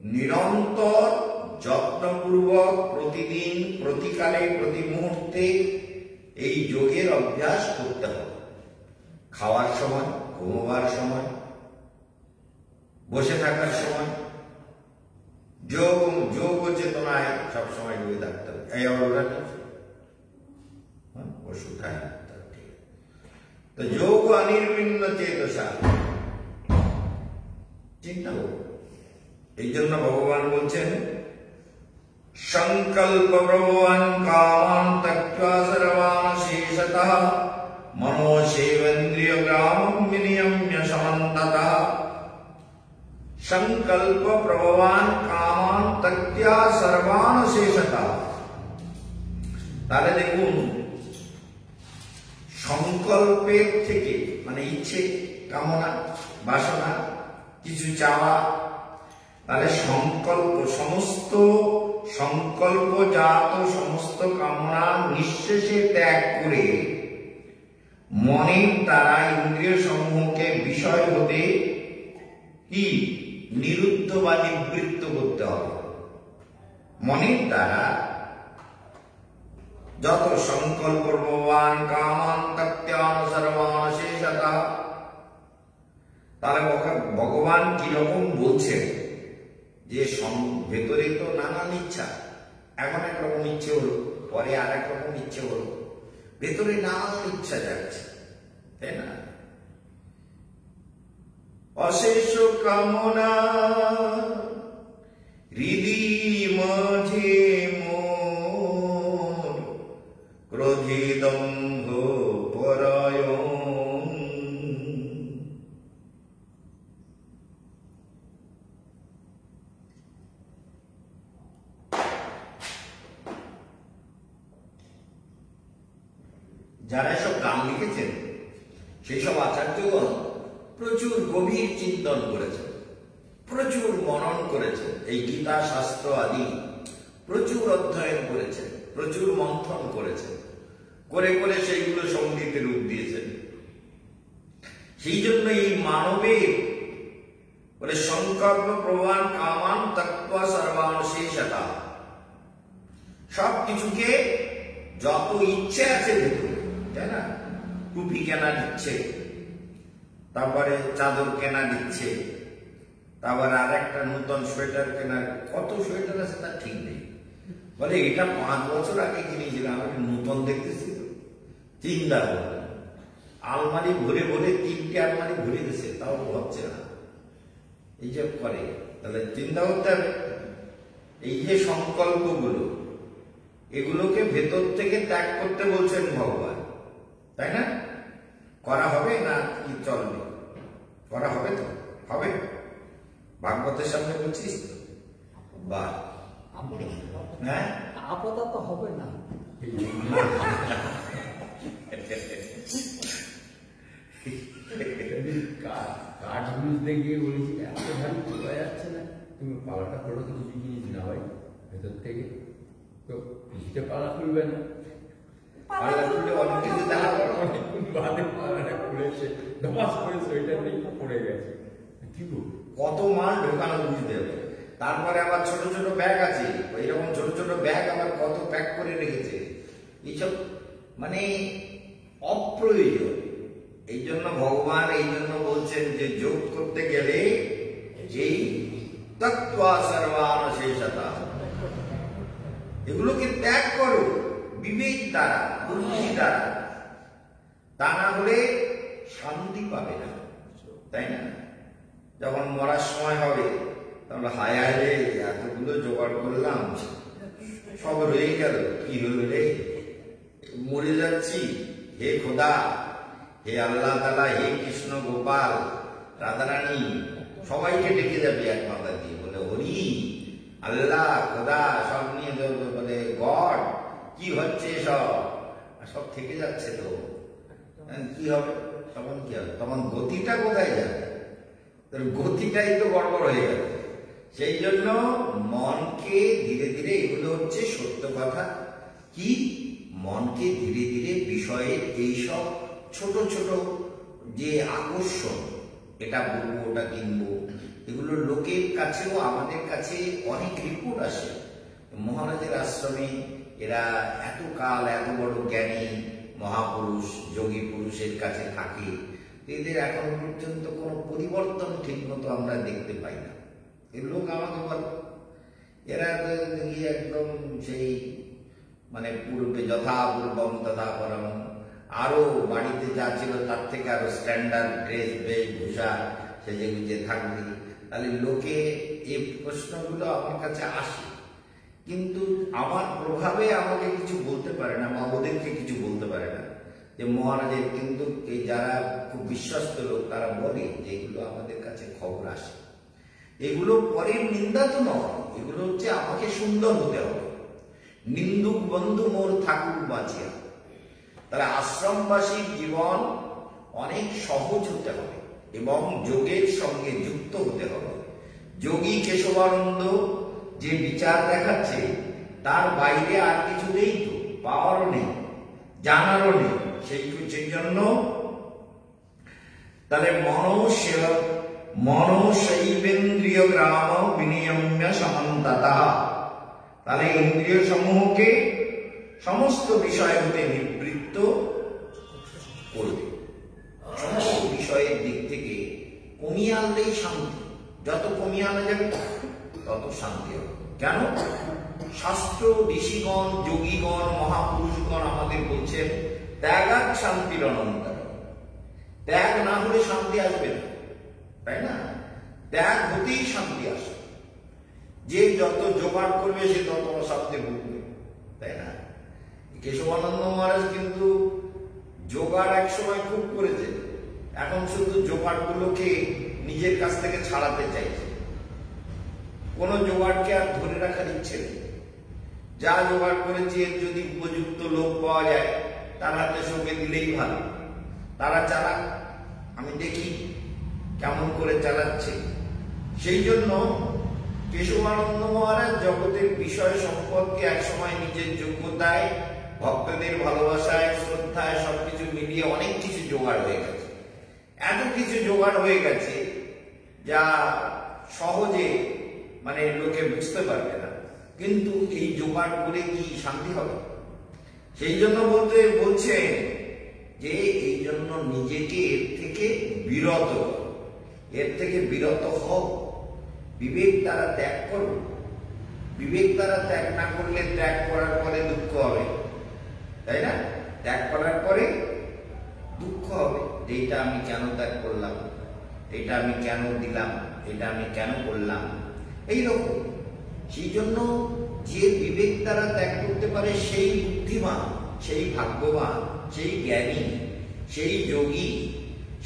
নিরন্তর যত্নপূর্বক প্রতিদিন প্রতিকালে প্রতি মুহূর্তে এই যোগের অভ্যাস করতে হবে খাওয়ার সময় ঘুমোবার সময় বসে থাকার সময় যোগ যোগ ও চেতনায় সবসময় ডুবে থাকতে হবে এই আবার ওটা নিয়েছে। হ্যাঁ, ওষুধ হ্যাঁ তা ঠিক আছে। তো যোগ অনির্বিন্ন চেতসা চিন্তা করো। এই জন্য ভগবান বলছেন সংকল্প প্রভবান কামান তক্বা সর্বান শেষতঃ मनोसेवेन्द्रिय ग्रामं विनियम्य समन्ततः संकल्प प्रभवान कामान तत्या सर्वान শেষতা তাহলে দেখুন সংকল্পের থেকে মানে ইচ্ছে কামনা বাসনা কিছু চাওয়া তাহলে সংকল্প সমস্ত সংকল্পজাত সমস্ত কামনা নিঃশেষে ত্যাগ করে মনের দ্বারা ইন্দ্রিয় সমূহকে বিষয় হতে কি নিরুদ্ধ বা নিবৃত্ত করতে হবে। মনের দ্বারা যত সংকল্প কামান তত্যান শেষতা তাহলে ভগবান কীরকম বলছে যে ভেতরে তো নানান ইচ্ছা। এখন একরকম ইচ্ছে হলো, পরে আর এক রকম ইচ্ছে হলো। ভেতরে নানান ইচ্ছা যাচ্ছে, তাই না? অশেষ কামনা হৃদি মাঝে মোর ক্রোধে দম্ভ পরায়ণ যারা সব গান লিখেছেন সেই সব আচার্যগণ প্রচুর গভীর চিন্তন করেছেন প্রচুর মনন করেছেন এই গীতা শাস্ত্র আদি প্রচুর অধ্যয়ন করেছেন প্রচুর মন্থন করেছেন করে করে সেইগুলো সঙ্গীতে রূপ দিয়েছেন সেই জন্য এই মানবের বলে সংকল্প প্রমাণ কামান, তত্ত্ব সর্বান শেষতা সব কিছুকে যত ইচ্ছে আছে ভেতরে তাই না? টুপি কেনা দিচ্ছে, তারপরে চাদর কেনা দিচ্ছে তারপরে আর একটা নতুন সোয়েটার কেনার, কত সোয়েটার আছে তার ঠিক নেই। বলে, এটা পাঁচ বছর আগে কিনেছিলাম, আমি নতুন দেখতেছি চিন্তা করলাম আলমারি ভরে ভরে তিনটে আলমারি ভরে দিছে, তাও হচ্ছে না। এই যে করে, তাহলে চিন্তা করতে হবে। এই যে সংকল্পগুলো, এগুলোকে ভেতর থেকে ত্যাগ করতে বলছেন ভগবান, তাই না? করা হবে না কি চলবে? করা হবে তো? হবে। ভাগবতের সামনে বলছিস? তো হ্যাঁ? আপাতত হবে না। কাঠ বুঝতে গিয়ে বলেছি এত ভারী খোলা যাচ্ছে না। তুমি পালাটা খোলো তো কিছু জিনিস না হয় ভেতর থেকে। তো কিছুতে পালা খুলবে না। অনেক কিছু দেখা অনেকক্ষণ বাদে পালাটা খুলেছে ধপাস করে সোয়েটার নেই পড়ে গেছে। কি করব কত মাল ঢোকানো বুঝতে হবে তারপরে আবার ছোট ছোট ব্যাগ আছে। এরকম ছোট ছোট ব্যাগ আবার কত প্যাক করে রেখেছে। এইসব মানে অপ্রয়োজন। এই জন্য ভগবান এই জন্য বলছেন যে যোগ করতে গেলে যেই তত্ত্ব সর্বান শেষতা এগুলোকে ত্যাগ করো। বিবেক দ্বারা, বুদ্ধি দ্বারা। তা না হলে শান্তি পাবে না। তাই না? যখন মরার সময় হবে তাহলে হায় হায় রে এতগুলো জোগাড় করলাম। সব রয়ে গেল কি হলো রে? মরে যাচ্ছি হে খোদা হে আল্লাহ তালা হে কৃষ্ণ গোপাল রাধারানী সবাইকে ডেকে যাবে এক মাথা দিয়ে বলে হরি আল্লাহ খোদা সব নিয়ে বলে গড কি হচ্ছে সব সব থেকে যাচ্ছে তো। হ্যাঁ, কি হবে? তখন কি হবে? তখন গতিটা কোথায় যাবে? তোর গতিটাই তো গড়বড় হয়ে গেল। সেই জন্য মনকে ধীরে ধীরে এগুলো হচ্ছে সত্য কথা। কি? মনকে ধীরে ধীরে বিষয়ের এইসব ছোট ছোট যে আকর্ষণ, এটা বলব, ওটা কিনবো, এগুলো লোকের কাছেও, আমাদের কাছে অনেক রিপোর্ট আসে। মহারাজের আশ্রমে এরা এত কাল এত বড় জ্ঞানী মহাপুরুষ, যোগী পুরুষের কাছে থাকে। এদের এখন পর্যন্ত কোনো পরিবর্তন ঠিক মতো আমরা দেখতে পাই না। এই লোক আমাকে বল, এরা দেখি একদম সেই মানে পূর্বে যথা পূর্বম তথা পরম, আরও বাড়িতে যা ছিল তার থেকে আরও স্ট্যান্ডার্ড ড্রেস বেশভূষা সেজে গুজে থাকবে। তাহলে লোকে এই প্রশ্নগুলো আমার কাছে আসে। কিন্তু আমার প্রভাবে আমাকে কিছু বলতে পারে না বা ওদেরকে কিছু বলতে পারে না। যে মহারাজের কিন্তু এই যারা খুব বিশ্বস্ত লোক, তারা বলে যে এগুলো আমাদের কাছে খবর আসে। এগুলো পরের নিন্দা তো নয়, এগুলো হচ্ছে আমাকে সুন্দর হতে হবে। নিন্দুক বন্ধু মোর ঠাকুর বাঁচিয়া। তাহলে আশ্রমবাসীর জীবন অনেক সহজ হতে হবে এবং যোগের সঙ্গে যুক্ত হতে হবে। যোগী কেশবানন্দ যে বিচার দেখাচ্ছে, তার বাইরে আর কিছু নেই তো, পাওয়ারও নেই, জানারও নেই। সেই জন্য? তাহলে মনসেব মনশৈবেন্দ্রিয় গ্রাম বিনিয়ম্য তাহলে ইন্দ্রিয় সমূহকে সমস্ত বিষয় হতে নিবৃত্ত করবে। সমস্ত বিষয়ের দিক থেকে কমিয়ে আনলেই শান্তি। যত কমিয়ে আনা যাবে, তত শান্তি হবে। কেন? শাস্ত্র ঋষিগণ, যোগীগণ, মহাপুরুষগণ আমাদের বলছেন ত্যাগাত শান্তির অনন্তর ত্যাগ না হলে শান্তি আসবে না, তাই না? ত্যাগ হতেই শান্তি আসে। যে যত জোগাড় করবে, সে তত অশান্তি ভুগবে, তাই না? কেশবানন্দ মহারাজ কিন্তু জোগাড় এক সময় খুব করেছে। এখন শুধু জোগাড়গুলোকে নিজের কাছ থেকে ছাড়াতে চাইছে। কোন জোগাড়কে আর ধরে রাখার ইচ্ছে নেই। যা জোগাড় করেছে যদি উপযুক্ত লোক পাওয়া যায় তার হাতে সঙ্গে দিলেই ভালো। তারা চালাক, আমি দেখি কেমন করে চালাচ্ছে। সেই জন্য কেশবানন্দ মহারাজ জগতের বিষয় সম্পর্কে একসময় নিজের যোগ্যতায়, ভক্তদের ভালোবাসায়, শ্রদ্ধায় সবকিছু মিলিয়ে অনেক কিছু জোগাড় হয়ে গেছে। এত কিছু জোগাড় হয়ে গেছে যা সহজে মানে লোকে বুঝতে পারবে না। কিন্তু এই জোগাড় করে কি শান্তি হবে? সেই জন্য বলতে বলছে যে এই জন্য নিজেকে এর থেকে বিরত, এর থেকে বিরত হোক বিবেক দ্বারা ত্যাগ করো। বিবেক দ্বারা ত্যাগ না করলে ত্যাগ করার পরে দুঃখ হবে। তাই না? ত্যাগ করার পরে দুঃখ হবে। যে এটা আমি কেন ত্যাগ করলাম? এটা আমি কেন দিলাম? এটা আমি কেন করলাম? এইরকম। সেই জন্য যে বিবেক দ্বারা ত্যাগ করতে পারে সেই বুদ্ধিমান, সেই ভাগ্যবান, সেই জ্ঞানী, সেই যোগী,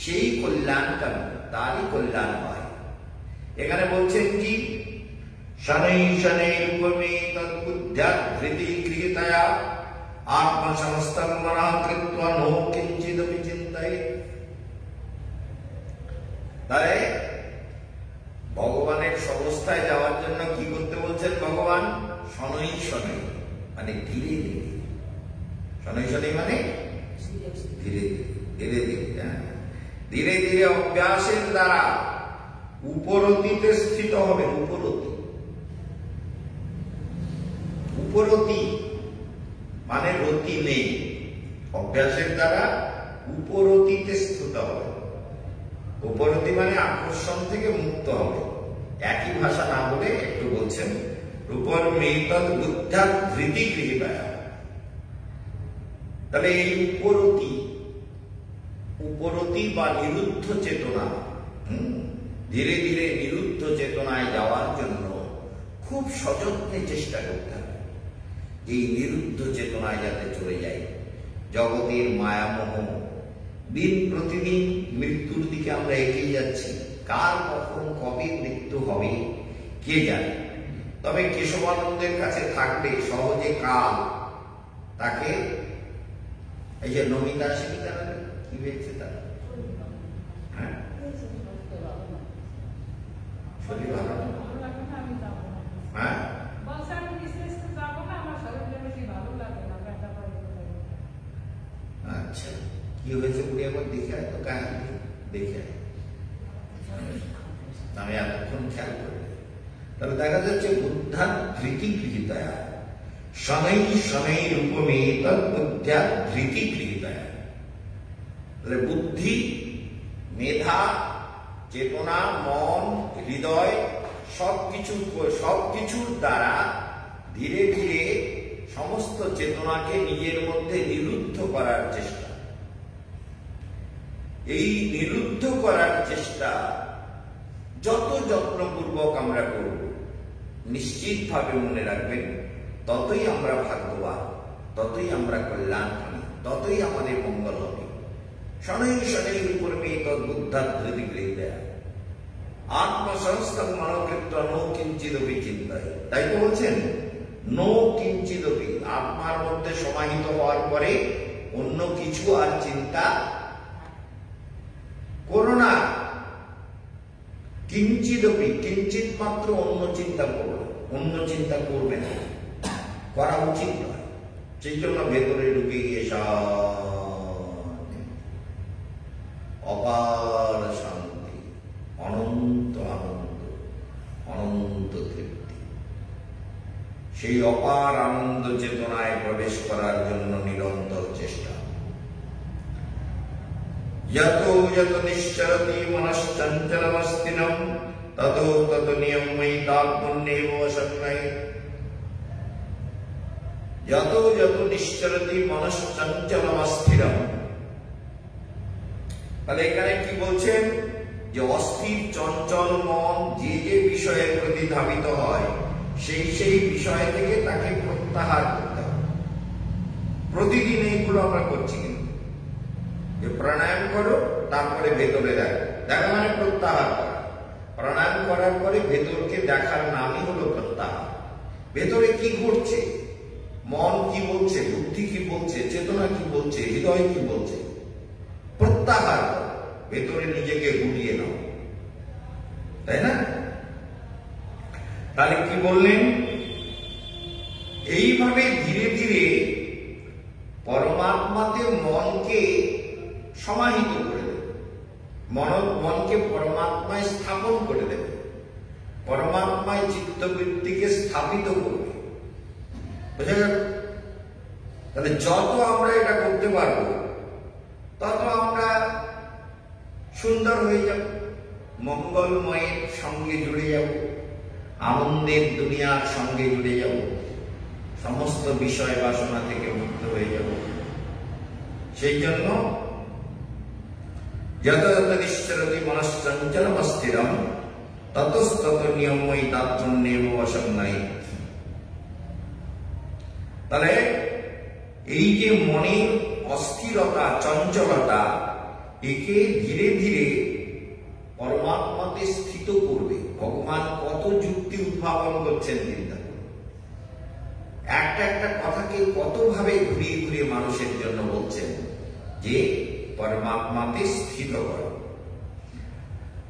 সেই কল্যাণকামী, তারই কল্যাণ হয় এখানে বলছেন কি? শनै শनै রূপমে তদ্বুদ্ধ্যা ধৃতি গৃহীতয়া আত্মসমস্তং মনঃ কৃত্বা নো তাহলে ভগবানের সংস্থায় যাওয়ার জন্য কি করতে বলছেন ভগবান? শনৈ শনৈ মানে ধীরে ধীরে। শনৈ মানে ধীরে ধীরে ধীরে ধীরে হ্যাঁ। ধীরে ধীরে অভ্যাসের দ্বারা উপরতিতে স্থিত হবে উপরতি। উপরতি মানে রতি নেই। অভ্যাসের দ্বারা উপরতিতে স্থিত হবে। উপরতি মানে আকর্ষণ থেকে মুক্ত হবে। একই ভাষা না বলে একটু বলছেন রূপর মেতদ বুদ্ধা ধৃতি গৃহীতায়। তাহলে এই উপরতি উপরতি বা নিরুদ্ধ চেতনা ধীরে ধীরে নিরুদ্ধ চেতনায় যাওয়ার জন্য খুব সযত্নে চেষ্টা করতে হবে। এই নিরুদ্ধ চেতনায় যাতে চলে যায়, জগতের মায়ামোহ, দিন প্রতিদিন মৃত্যুর দিকে আমরা এগিয়ে যাচ্ছি। কার কখন কবে মৃত্যু হবে, কে জানে? তবে কেশবানন্দের কাছে থাকলে সহজে কাল। তাকে এই যে নমিতা আসেনি কি হয়েছে তার? হ্যাঁ? শরীর ভালো? হ্যাঁ? আচ্ছা কি হয়েছে বুড়ি দেখে তো কাহিনী, দেখে। আমি এতক্ষণ খেয়াল করি তাহলে দেখা যাচ্ছে বুদ্ধার ধৃতি গৃহীতায় শनै শनै রূপমে বুদ্ধ্যা ধৃতি গৃহীতায় তাহলে বুদ্ধি, মেধা, চেতনা, মন, হৃদয় সবকিছু সবকিছুর দ্বারা ধীরে ধীরে সমস্ত চেতনাকে নিজের মধ্যে নিরুদ্ধ করার চেষ্টা। এই নিরুদ্ধ করার চেষ্টা যত যত্নপূর্বক আমরা করব নিশ্চিতভাবে মনে রাখবেন, ততই আমরা ভাগ্যবান, ততই আমরা কল্যাণকামী, ততই আমাদের মঙ্গল হবে শনৈ শনৈ পূর্বে তদ্বুদ্ধাধৃতি গৃহীতা আত্মসংস্থক মনোকৃত্য নো কিঞ্চিদপি চিন্তায়। তাই তো বলছেন, নো কিঞ্চিদপি। আত্মার মধ্যে সমাহিত হওয়ার পরে অন্য কিছু আর চিন্তা করো না। কিঞ্চিদপি কিঞ্চিত মাত্র অন্য চিন্তা করবে, অন্য চিন্তা করবে না। করা উচিত নয়। সেই জন্য ভেতরে ঢুকে গিয়ে অপার শান্তি, অনন্ত আনন্দ, অনন্ত তৃপ্তি। সেই অপার আনন্দ চেতনায় প্রবেশ করার জন্য নিরন্তর চেষ্টা यतो यत निश्चरति मनश्चञ्चलमस्तिनं ततो तत नियमयितात्मन्येव वशन्नये যত যত নিশ্চরতি মনশ্চঞ্চলমস্থিরম তাহলে এখানে কি বলছেন যে অস্থির চঞ্চল মন যে যে বিষয়ের প্রতি ধাবিত হয় সেই সেই বিষয় থেকে তাকে প্রত্যাহার করতে হবে প্রতিদিন এইগুলো আমরা করছি কিন্তু যে প্রাণায়াম করো, তারপরে ভেতরে দেখো। দেখা মানে প্রত্যাহার করা। প্রাণায়াম করার পরে ভেতরকে দেখার নামই হলো প্রত্যাহার। ভেতরে কি ঘটছে? মন কি বলছে? বুদ্ধি কি বলছে? চেতনা কি বলছে? হৃদয় কি বলছে? প্রত্যাহার ভেতরে নিজেকে গুটিয়ে নাও। তাই না? তাহলে কি বললেন? এইভাবে ধীরে ধীরে পরমাত্মাতে মনকে সমাহিত করে দেবে। মন, মনকে পরমাত্মায় স্থাপন করে দেবে। পরমাত্মায় চিত্তবৃত্তিকে স্থাপিত করবে। বোঝা তাহলে যত আমরা এটা করতে পারব, তত আমরা সুন্দর হয়ে যাব। মঙ্গলময়ের সঙ্গে জুড়ে যাব। আনন্দের দুনিয়ার সঙ্গে জুড়ে যাব। সমস্ত বিষয় বাসনা থেকে মুক্ত হয়ে যাব। সেই জন্য যত যত নিশ্চরতি মনশ্চঞ্চলমস্থিরম ততস্তত নিয়মই তাৎপন্যেব বসন নাই তাহলে এই যে মনের অস্থিরতা চঞ্চলতা একে ধীরে ধীরে পরমাত্মাতে স্থিত করবে ভগবান কত যুক্তি উদ্ভাবন করছেন চিন্তা। একটা একটা কথাকে কতভাবে ঘুরিয়ে ঘুরিয়ে মানুষের জন্য বলছেন যে পরমাত্মাতে স্থিত কর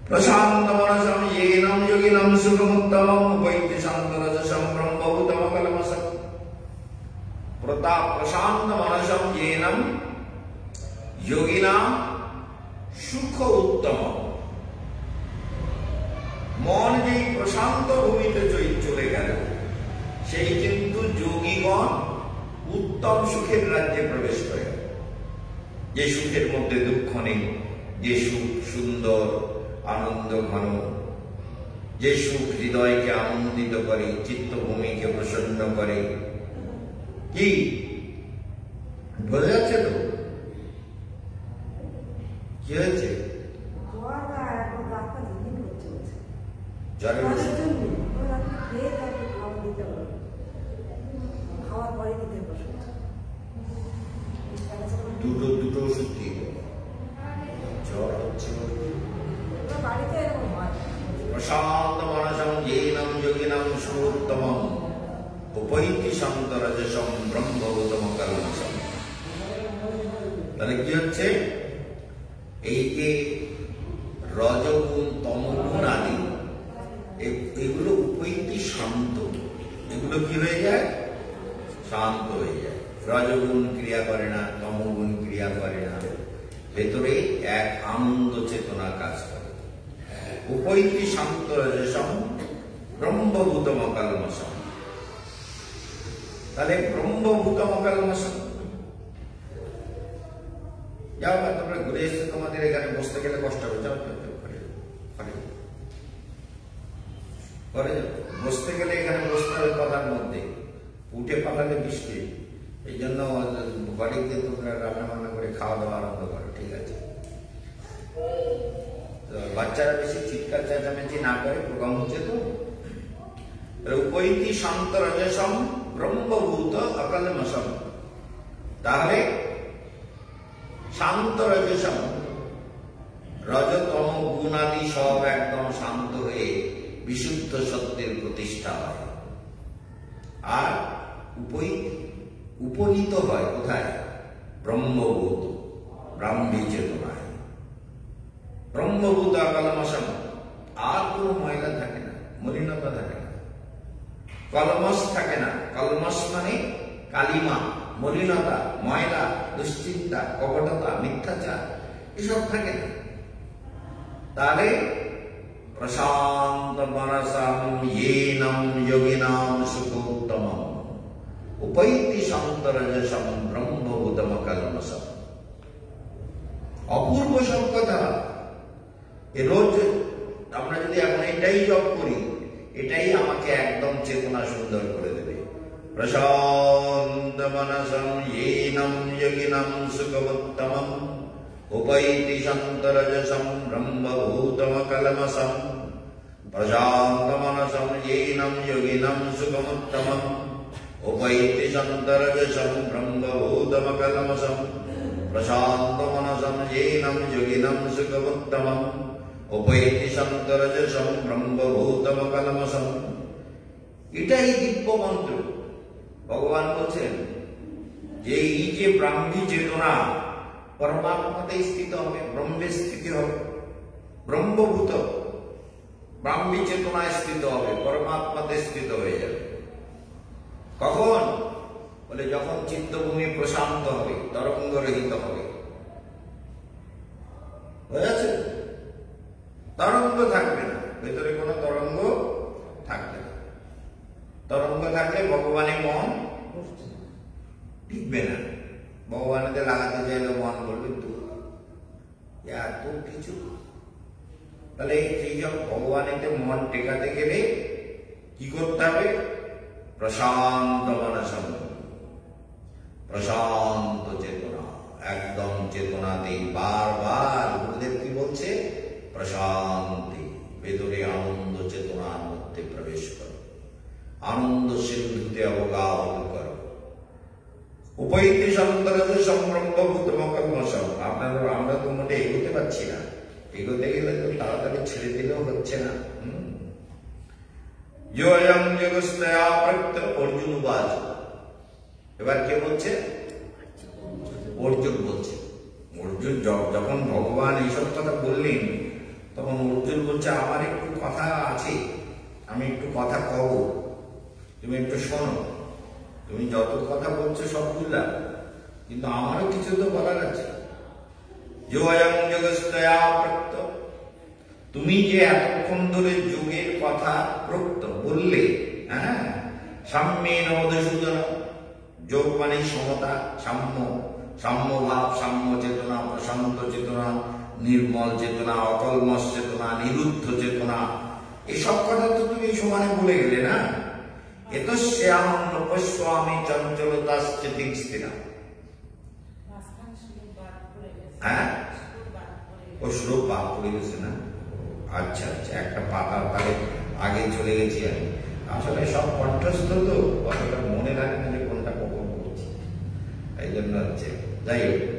প্রশান্ত মনসম এনম যোগিনম সুখমুত্তম বৈদ্য শান্তরজসম ব্রহ্মভূতম কলমস প্রতা প্রশান্ত মনসম এনম যোগিনাম সুখ উত্তম মন যেই প্রশান্ত ভূমিতে চলে গেল সেই কিন্তু যোগীগণ উত্তম সুখের রাজ্যে প্রবেশ করে যে সুখের মধ্যে দুঃখ নেই। যে সুখ সুন্দর, আনন্দ ঘন। যে সুখ হৃদয়কে আনন্দিত করে, চিত্তভূমিকে প্রসন্ন করে। কি? বোঝা যাচ্ছে তো? কি হয়েছে? জ্বর আর এখন দুটো দুটো ওষুধ। জ্বর হচ্ছে। প্রশান্ত মানসম জৈনম যোগিনম সুত্তমম উপৈতি শান্তরজসম ব্রহ্মভূতম কলমসম তাহলে কি হচ্ছে এই যে রজগুণ তমগুণ আদি এ- এগুলো উপৈতি শান্ত এগুলো কি হয়ে যায় শান্ত হয়ে যায় রজগুণ ক্রিয়া করে না তমগুণ ক্রিয়া করে না ভেতরে এক আনন্দ চেতনা কাজ করে উপৈতি শান্ত রজসম ব্রহ্মভূতম কলমসম তাহলে ব্রহ্মভূতম কলমসম যাও না তোমরা ঘুরে এসে তোমাদের এখানে বসতে গেলে কষ্ট হবে যাও যাও, যাও, ঘরে যাও, ঘরে যাও। ঘরে যাও। বসতে গেলে এখানে বসতে হবে কথার মধ্যে উঠে পালালে বৃষ্টি এই জন্য বাড়িতে তোমরা রান্না বান্না করে খাওয়া দাওয়া আরম্ভ করো ঠিক আছে তো বাচ্চারা বেশি চিৎকার চেঁচামেচি না করে প্রোগ্রাম হচ্ছে তো উপৈতি শান্ত রজসম ব্রহ্মভূত অকলমসম তাহলে শান্ত রজসম রজতম গুণাদি সব একদম শান্ত হয়ে বিশুদ্ধ সত্যের প্রতিষ্ঠা হয় আর উপই- উপনীত হয় কোথায় ব্রহ্মভূত ব্রাহ্মী চেতনায় ব্রহ্মভূত কলমসম আর কোনো ময়লা থাকে না মলিনতা থাকে না কলমস থাকে না। কলমস মানে কালিমা, মলিনতা, ময়লা, দুশ্চিন্তা, কপটতা, মিথ্যাচার, এসব থাকে না। তাহলে প্রশান্ত মনসম ইয়েনম যোগিনাম সুখোত্তম উপৈতি সন্তরজসম ব্রহ্মভূতম কলমস অপূর্ব সব কথা। রোজ আমরা যদি এখন এটাই জপ করি এটাই আমাকে একদম চেতনা সুন্দর করে দেবে প্রশান্ত মনসম येनम योगिनम सुखमुत्तमम उपैति शान्तरजसं ब्रह्मभूतमकलमसं प्रशान्तमनसं येनं योगिनं सुखमुत्तमम् उपैति शान्तरजसं ब्रह्मभूतमकलमसं प्रशान्तमनसं येनं योगिनं सुखमुत्तमम् উপেতি সন্তরজসম ব্রহ্মভূতমকলমসম এটাই দিব্য মন্ত্র ভগবান বলছেন, যে এই যে ব্রাহ্মী চেতনা, পরমাত্মাতে স্থিত হবে ব্রহ্মে স্থিত হবে, ব্রহ্মভূত। ব্রাহ্মী চেতনায় স্থিত হবে, পরমাত্মাতে স্থিত হয়ে যাবে। কখন? বলে যখন চিত্তভূমি প্রশান্ত হবে তরঙ্গরহিত হবে। হয়ে তরঙ্গ থাকবে না। ভেতরে কোনো তরঙ্গ থাকবে না। তরঙ্গ থাকলে ভগবানের মন টিকবে না। ভগবানকে লাগাতে চাইলে মন বলবে তো এত কিছু তাহলে সেই সব ভগবানেতে মন টেকাতে গেলে কি করতে হবে? প্রশান্ত মনসম। প্রশান্ত চেতনা। একদম চেতনাতে বারবার গুরুদেব কি বলছে? প্রশান্তি ভেতরে আনন্দ চেতনার মধ্যে প্রবেশ করো আনন্দ সিন্ধুতে অবগাহন করো উপৈতি সন্তরজ সম্রম্ভভূত মকর্মসম আপনারা আমরা তো মোটে এগোতে পারছি না এগোতে গেলে তো তাড়াতাড়ি ছেড়ে দিলেও হচ্ছে না। হুম। যোয়ম প্রক্ত অর্জুন বাজ এবার কে বলছে? অর্জুন বলছে। অর্জুন যখন ভগবান এইসব কথা বললেন তখন অর্জুন বলছে, আমার একটু কথা আছে, আমি একটু কথা কব। তুমি একটু শোনো। তুমি যত কথা বলছো সব বুঝলাম কিন্তু আমারও কিছু তো বলার আছে। তুমি যে এতক্ষণ ধরে যোগের কথা প্রক্ত বললে হ্যাঁ সাম্যেন মধুসূদন যোগ মানে সমতা, সাম্য। সাম্য ভাব, সাম্য চেতনা, প্রশান্ত চেতনা। নির্মল চেতনা অকলমস চেতনা নিরুদ্ধ চেতনা এসব কথা তো তুমি সমানে বলে গেলে না? এত শ্যাম চঞ্চলতা স্থিরা হ্যাঁ? ও শ্লোক বাদ পড়ে গেছে না? আচ্ছা আচ্ছা একটা পাতা তাহলে আগে চলে গেছি আমি। আসলে সব কণ্ঠস্থ তো অতটা মনে রাখে না যে কোনটা কখন করছি এই জন্য হচ্ছে যাই হোক।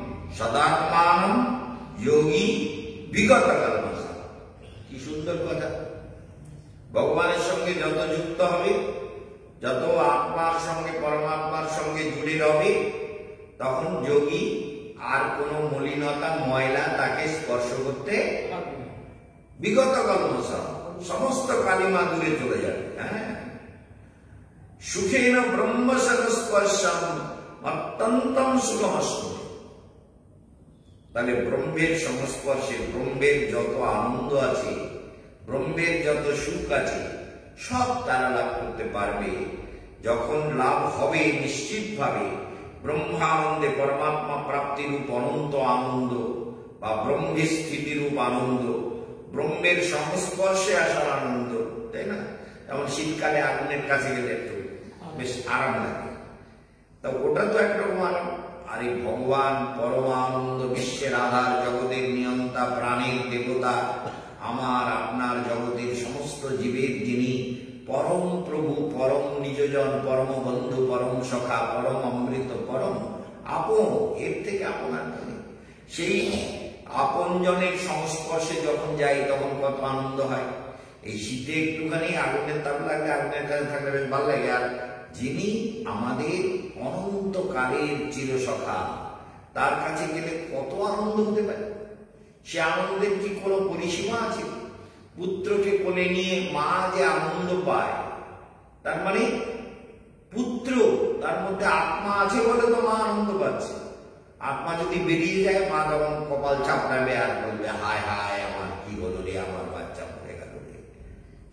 সদাত্মান যোগী বিগত কর্মসা কি সুন্দর কথা। ভগবানের সঙ্গে যত যুক্ত হবে, যত আত্মার সঙ্গে, পরমাত্মার সঙ্গে জুড়ে রবে, তখন যোগী আর কোনো মলিনতা, ময়লা তাকে স্পর্শ করতে বিগত কর্মসা সমস্ত কালিমা দূরে চলে যাবে হ্যাঁ? সুখেন ব্রহ্ম সংস্পর্শম অত্যন্তম শুভস্ম তাহলে ব্রহ্মের সংস্পর্শে, ব্রহ্মের যত আনন্দ আছে, ব্রহ্মের যত সুখ আছে, সব তারা লাভ করতে পারবে। যখন লাভ হবে নিশ্চিতভাবে, ব্রহ্মানন্দে পরমাত্মা প্রাপ্তিরূপ অনন্ত আনন্দ বা ব্রহ্মে স্থিতিরূপ আনন্দ, ব্রহ্মের সংস্পর্শে আসার আনন্দ, তাই না? যেমন শীতকালে আগুনের কাছে গেলে একটু বেশ আরাম লাগে। তা ওটা তো একরকম আরাম। আর এই ভগবান পরমানন্দ বিশ্বের আধার জগতের নিয়ন্তা প্রাণের দেবতা, আমার আপনার জগতের সমস্ত জীবের যিনি পরম প্রভু, পরম নিজজন পরম বন্ধু, পরম সখা, পরম অমৃত, পরম আপন, এর থেকে আপন আর কেউ নেই। সেই আপনজনের সংস্পর্শে যখন যাই, তখন কত আনন্দ হয় এই শীতে একটুখানি আগুনের তাপ লাগলে, আগুনের কাছে থাকলে বেশ ভালো লাগে আর যিনি আমাদের অনন্তকালের চিরসখা, তার কাছে গেলে কত আনন্দ হতে পারে? সে আনন্দের কি কোনো পরিসীমা আছে? পুত্রকে কোলে নিয়ে মা যে আনন্দ পায়, তার মানে পুত্র, তার মধ্যে আত্মা আছে বলে তো মা আনন্দ পাচ্ছে। আত্মা যদি বেরিয়ে যায়, মা তখন কপাল চাপড়াবে আর বলবে, হায় হায়, আমার কি হলো রে? আমার বাচ্চা মরে গেল রে।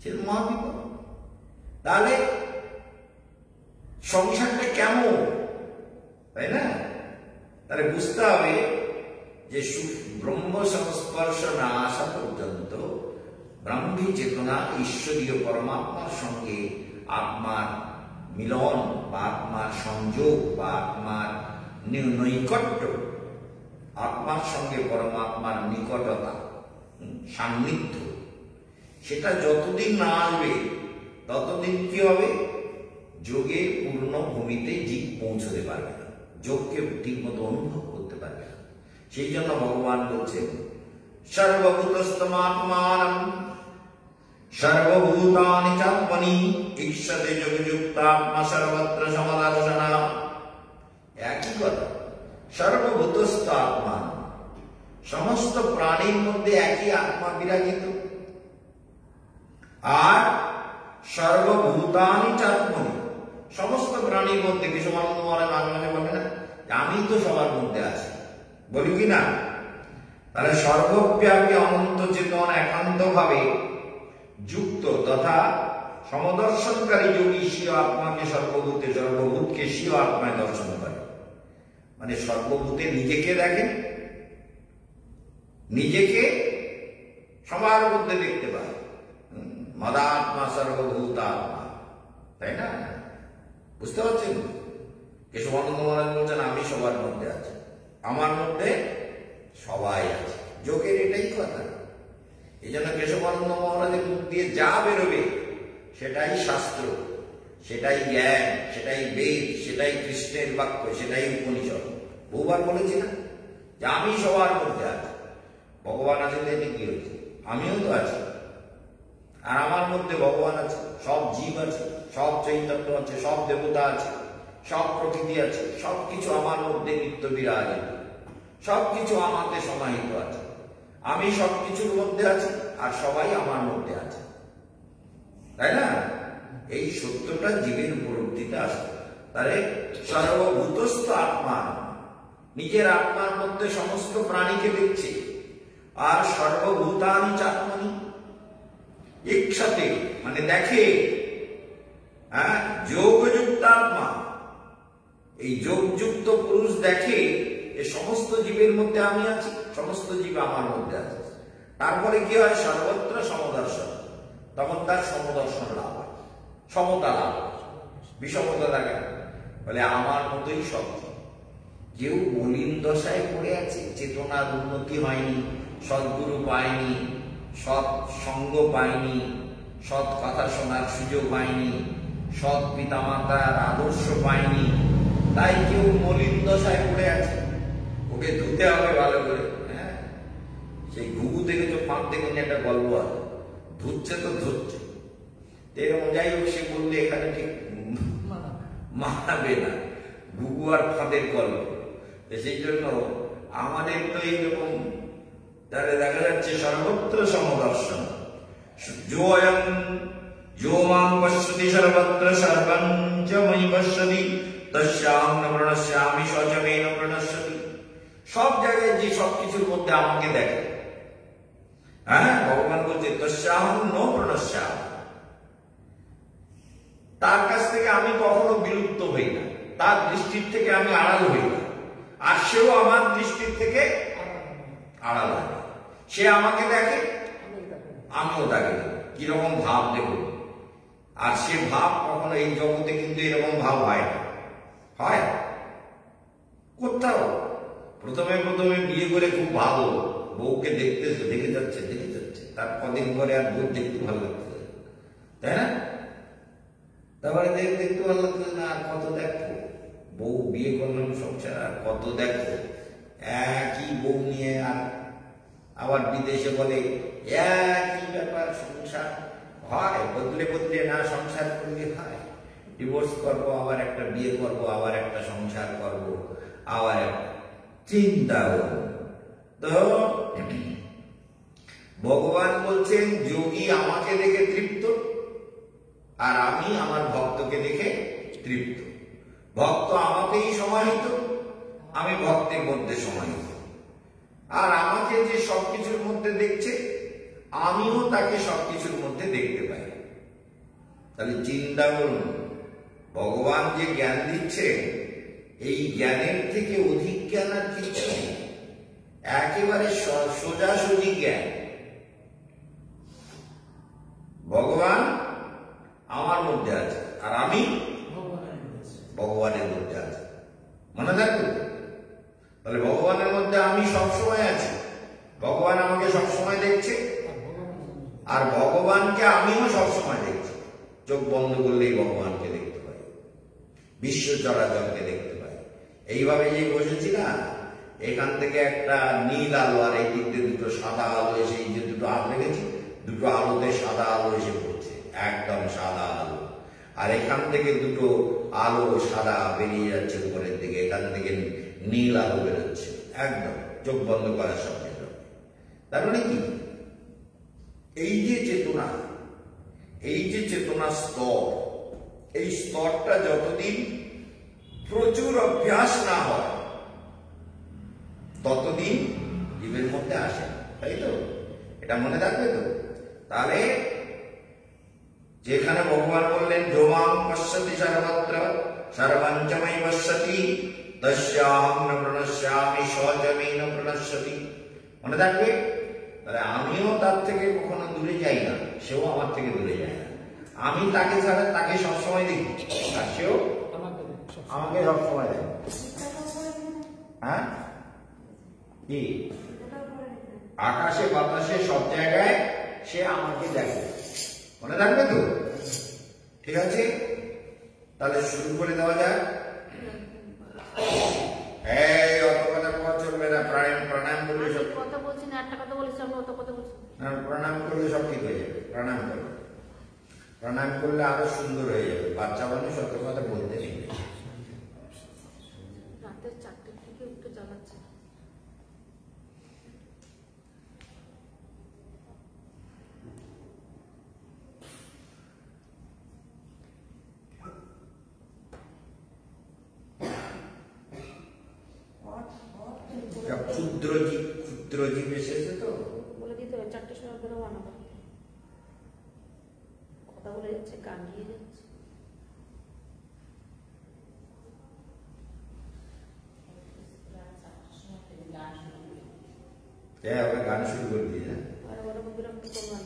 সে মহা বিপদ তাহলে সংসারটা কেমন? তাই না? তাহলে বুঝতে হবে যে ব্রহ্ম সংস্পর্শ না আসা পর্যন্ত ব্রাহ্মী চেতনা ঈশ্বরীয় পরমাত্মার সঙ্গে আত্মার মিলন বা আত্মার সংযোগ বা আত্মার নৈকট্য, আত্মার সঙ্গে পরমাত্মার নিকটতা সান্নিধ্য, সেটা যতদিন না আসবে, ততদিন কি হবে? যোগের পূর্ণ ভূমিতে জীব পৌঁছতে পারবে না। যোগকে ঠিক মতো অনুভব করতে পারবে না। সেই জন্য ভগবান বলছেন সর্বভূতস্তমাত্মান সর্বভূতানি চাত্মনি ঈশ্বতে যোগযুক্তাত্মা সর্বত্র সমদর্শনা। একই কথা সর্বভূতস্থ আত্মা সমস্ত প্রাণীর মধ্যে একই আত্মা বিরাজিত। আর সর্বভূতানি চাত্মনি সমস্ত প্রাণীর মধ্যে কিছু মানুষ মনে মাঝে মাঝে বলে না? আমি তো সবার মধ্যে আছি। বলি কি না? তাহলে সর্বব্যাপী অনন্ত চেতন একান্ত ভাবে যুক্ত তথা সমদর্শনকারী যোগী স্বীয় আত্মাকে সর্বভূতে, সর্বভূতকে স্বীয় আত্মায় দর্শন করে। মানে সর্বভূতে নিজেকে দেখেন নিজেকে সবার মধ্যে দেখতে পায়। মদাত্মা সর্বভূত আত্মা তাই না? বুঝতে পারছেন? কেশবানন্দ মহারাজ বলছেন, আমি সবার মধ্যে আছি। আমার মধ্যে সবাই আছে। যোগের এটাই কথা। এই জন্য কেশবানন্দ মহারাজের মুখ দিয়ে যা বেরোবে, সেটাই শাস্ত্র, সেটাই জ্ঞান, সেটাই বেদ, সেটাই কৃষ্ণের বাক্য, সেটাই উপনিষদ। বহুবার বলেছি না যে আমি সবার মধ্যে আছি। ভগবান আছে তো কি হয়েছে? আমিও তো আছি। আর আমার মধ্যে ভগবান আছে, সব জীব আছে। সব চৈতন্য আছে, সব দেবতা আছে, সব প্রকৃতি আছে সব কিছু আমার মধ্যে নিত্য বিরাজিত সব কিছু আমাকে সমাহিত আছে। আমি সব কিছুর মধ্যে আছি আর সবাই আমার মধ্যে আছে। তাই না? এই সত্যটা জীবের উপলব্ধিতে আসে তাহলে সর্বভূতস্থ আত্মা, নিজের আত্মার মধ্যে সমস্ত প্রাণীকে দেখছে। আর সর্বভূতানি চাত্মনি, ইচ্ছাতে মানে দেখে হ্যাঁ? যোগযুক্ত আত্মা এই যোগযুক্ত পুরুষ দেখে এ সমস্ত জীবের মধ্যে আমি আছি, সমস্ত জীব আমার মধ্যে আছে। তারপরে কি হয়? সর্বত্র সমদর্শন। তখন তার সমদর্শন লাভ হয়। সমতা লাভ বিষমতা থাকে বলে আমার মতোই সব। কেউ মলিন দশায় পড়ে আছে চেতনার উন্নতি হয়নি, সদ্গুরু পায়নি, সৎ সঙ্গ পায়নি, সৎ কথা শোনার সুযোগ পায়নি সৎ পিতামাতার আদর্শ পায়নি। তাই কেউ মলিন দশায় পড়ে আছে। ওকে ধুতে হবে ভালো করে হ্যাঁ? সেই ঘুঘু থেকে তো পাঁচ থেকে একটা গল্প আছে। ধুচ্ছে তো ধুচ্ছে। এরকম যাই হোক, সে বললে এখানে ঠিক মানাবে না। ঘুঘু আর ফাঁদের গল্প। সেই জন্য আমাদের তো এইরকম, তাহলে দেখা যাচ্ছে সর্বত্র সমদর্শন। যোয়ম যো মাং পশ্যতি সর্বত্র সর্বং চ ময়ি পশ্যতি তস্যাং ন প্রণশ্যামি সচমেন প্রণশ্যতি সব জায়গায় যে সব কিছুর মধ্যে আমাকে দেখে হ্যাঁ ভগবান বলছে তস্যাং ন প্রণশ্যাম তার কাছ থেকে আমি কখনো বিলুপ্ত হই না তার দৃষ্টির থেকে আমি আড়াল হই না। আর সেও আমার দৃষ্টির থেকে আড়াল হয় সে আমাকে দেখে আমিও তাকে দেখি। কীরকম ভাব দেখুন আর সে ভাব কখনো এই জগতে কিন্তু এরকম ভাব হয় না। হয়? কোথাও। প্রথমে প্রথমে বিয়ে করে খুব ভালো। বউকে দেখতে দেখে যাচ্ছে দেখে যাচ্ছে। তার কদিন পরে আর বউ দেখতে ভালো লাগছে তাই না? তারপরে দেখ, দেখতে ভালো লাগছে না, আর কত দেখো। বউ বিয়ে করলাম সংসার আর কত দেখো। একই বউ নিয়ে আর আবার বিদেশে বলে, একই ব্যাপার, সংসার। হয়, বদলে বদলে না সংসার করলে হয়। ডিভোর্স করব, আবার একটা বিয়ে করব, আবার একটা সংসার করব, আবার চিন্তা। তো ভগবান বলছেন, যোগী আমাকে দেখে তৃপ্ত আর আমি আমার ভক্তকে দেখে তৃপ্ত। ভক্ত আমাকেই সমাহিত, আমি ভক্তের মধ্যে সমাহিত। আর আমাকে যে সবকিছুর মধ্যে দেখছে আমিও তাকে সবকিছুর মধ্যে দেখতে পাই। তাহলে চিন্তা করুন, ভগবান যে জ্ঞান দিচ্ছে, এই জ্ঞানের থেকে অধিক জ্ঞান আর কিছু নেই। একেবারে সোজাসুজি জ্ঞান। ভগবান আমার মধ্যে আছে, আর আমি ভগবানের মধ্যে আছে। মনে থাকবে? তাহলে ভগবানের মধ্যে আমি সবসময় আছি। ভগবান আমাকে সবসময় দেখছে। আর ভগবানকে আমিও সবসময় দেখছি। চোখ বন্ধ করলেই ভগবানকে দেখতে পাই। বিশ্ব চরাচরকে দেখতে পাই। এইভাবে যে বসেছি না, এখান থেকে একটা নীল আলো আর এই দিক দুটো সাদা আলো এসে এই যে দুটো আলো রেখেছি দুটো আলোতে সাদা আলো এসে পড়ছে, একদম সাদা আলো। আর এখান থেকে দুটো আলো সাদা বেরিয়ে যাচ্ছে উপরের দিকে, এখান থেকে নীল আলো বেরোচ্ছে, একদম। চোখ বন্ধ করার সঙ্গে তার মানে কি? এই যে চেতনা, এই যে চেতনা স্তর, এই স্তরটা যতদিন প্রচুর অভ্যাস না হয়, ততদিন জীবের মধ্যে আসে তাই তো? এটা মনে রাখবে তো? তাহলে যেখানে ভগবান বললেন যোমাং পশ্যতি সর্বত্র সর্বঞ্চমই পশ্যতি তস্যাহম ন প্রণশ্যামি। প্রণশ্যতি মনে থাকবে? তাহলে আমিও তার থেকে কখনো দূরে যাই না, সেও আমার থেকে দূরে যায় না। আমি তাকে ছাড়া তাকে সবসময় দেখি, আর সেও আমাকে সবসময় দেখে। হ্যাঁ? কি? আকাশে, বাতাসে, সব জায়গায় সে আমাকে দেখে। মনে রাখবে তো? ঠিক আছে? তাহলে শুরু করে দেওয়া যাক। এই, অত কথা চলবে না, প্রাণায়াম প্রাণায়াম করলে সব। কথা বলছি একটা কথা বলিস আমি অত কথা বলছি না, করলে সব ঠিক হয়ে যাবে প্রাণায়াম করো প্রাণায়াম করলে আরও সুন্দর হয়ে যাবে বাচ্চা মানুষ অত কথা বলতে নেই রাতের চারটের থেকে উঠে জ্বালাচ্ছে। ক্ষুদ্র জীব। ক্ষুদ্র জীব এসেছে তো বলে দিতে হবে চারটের সময় বেরোবো বানাবো কথা বলে যাচ্ছে গান গিয়ে যাচ্ছে হ্যাঁ ওরা গান শুরু করে দিয়ে আর ওরকম বিরক্ত করলাম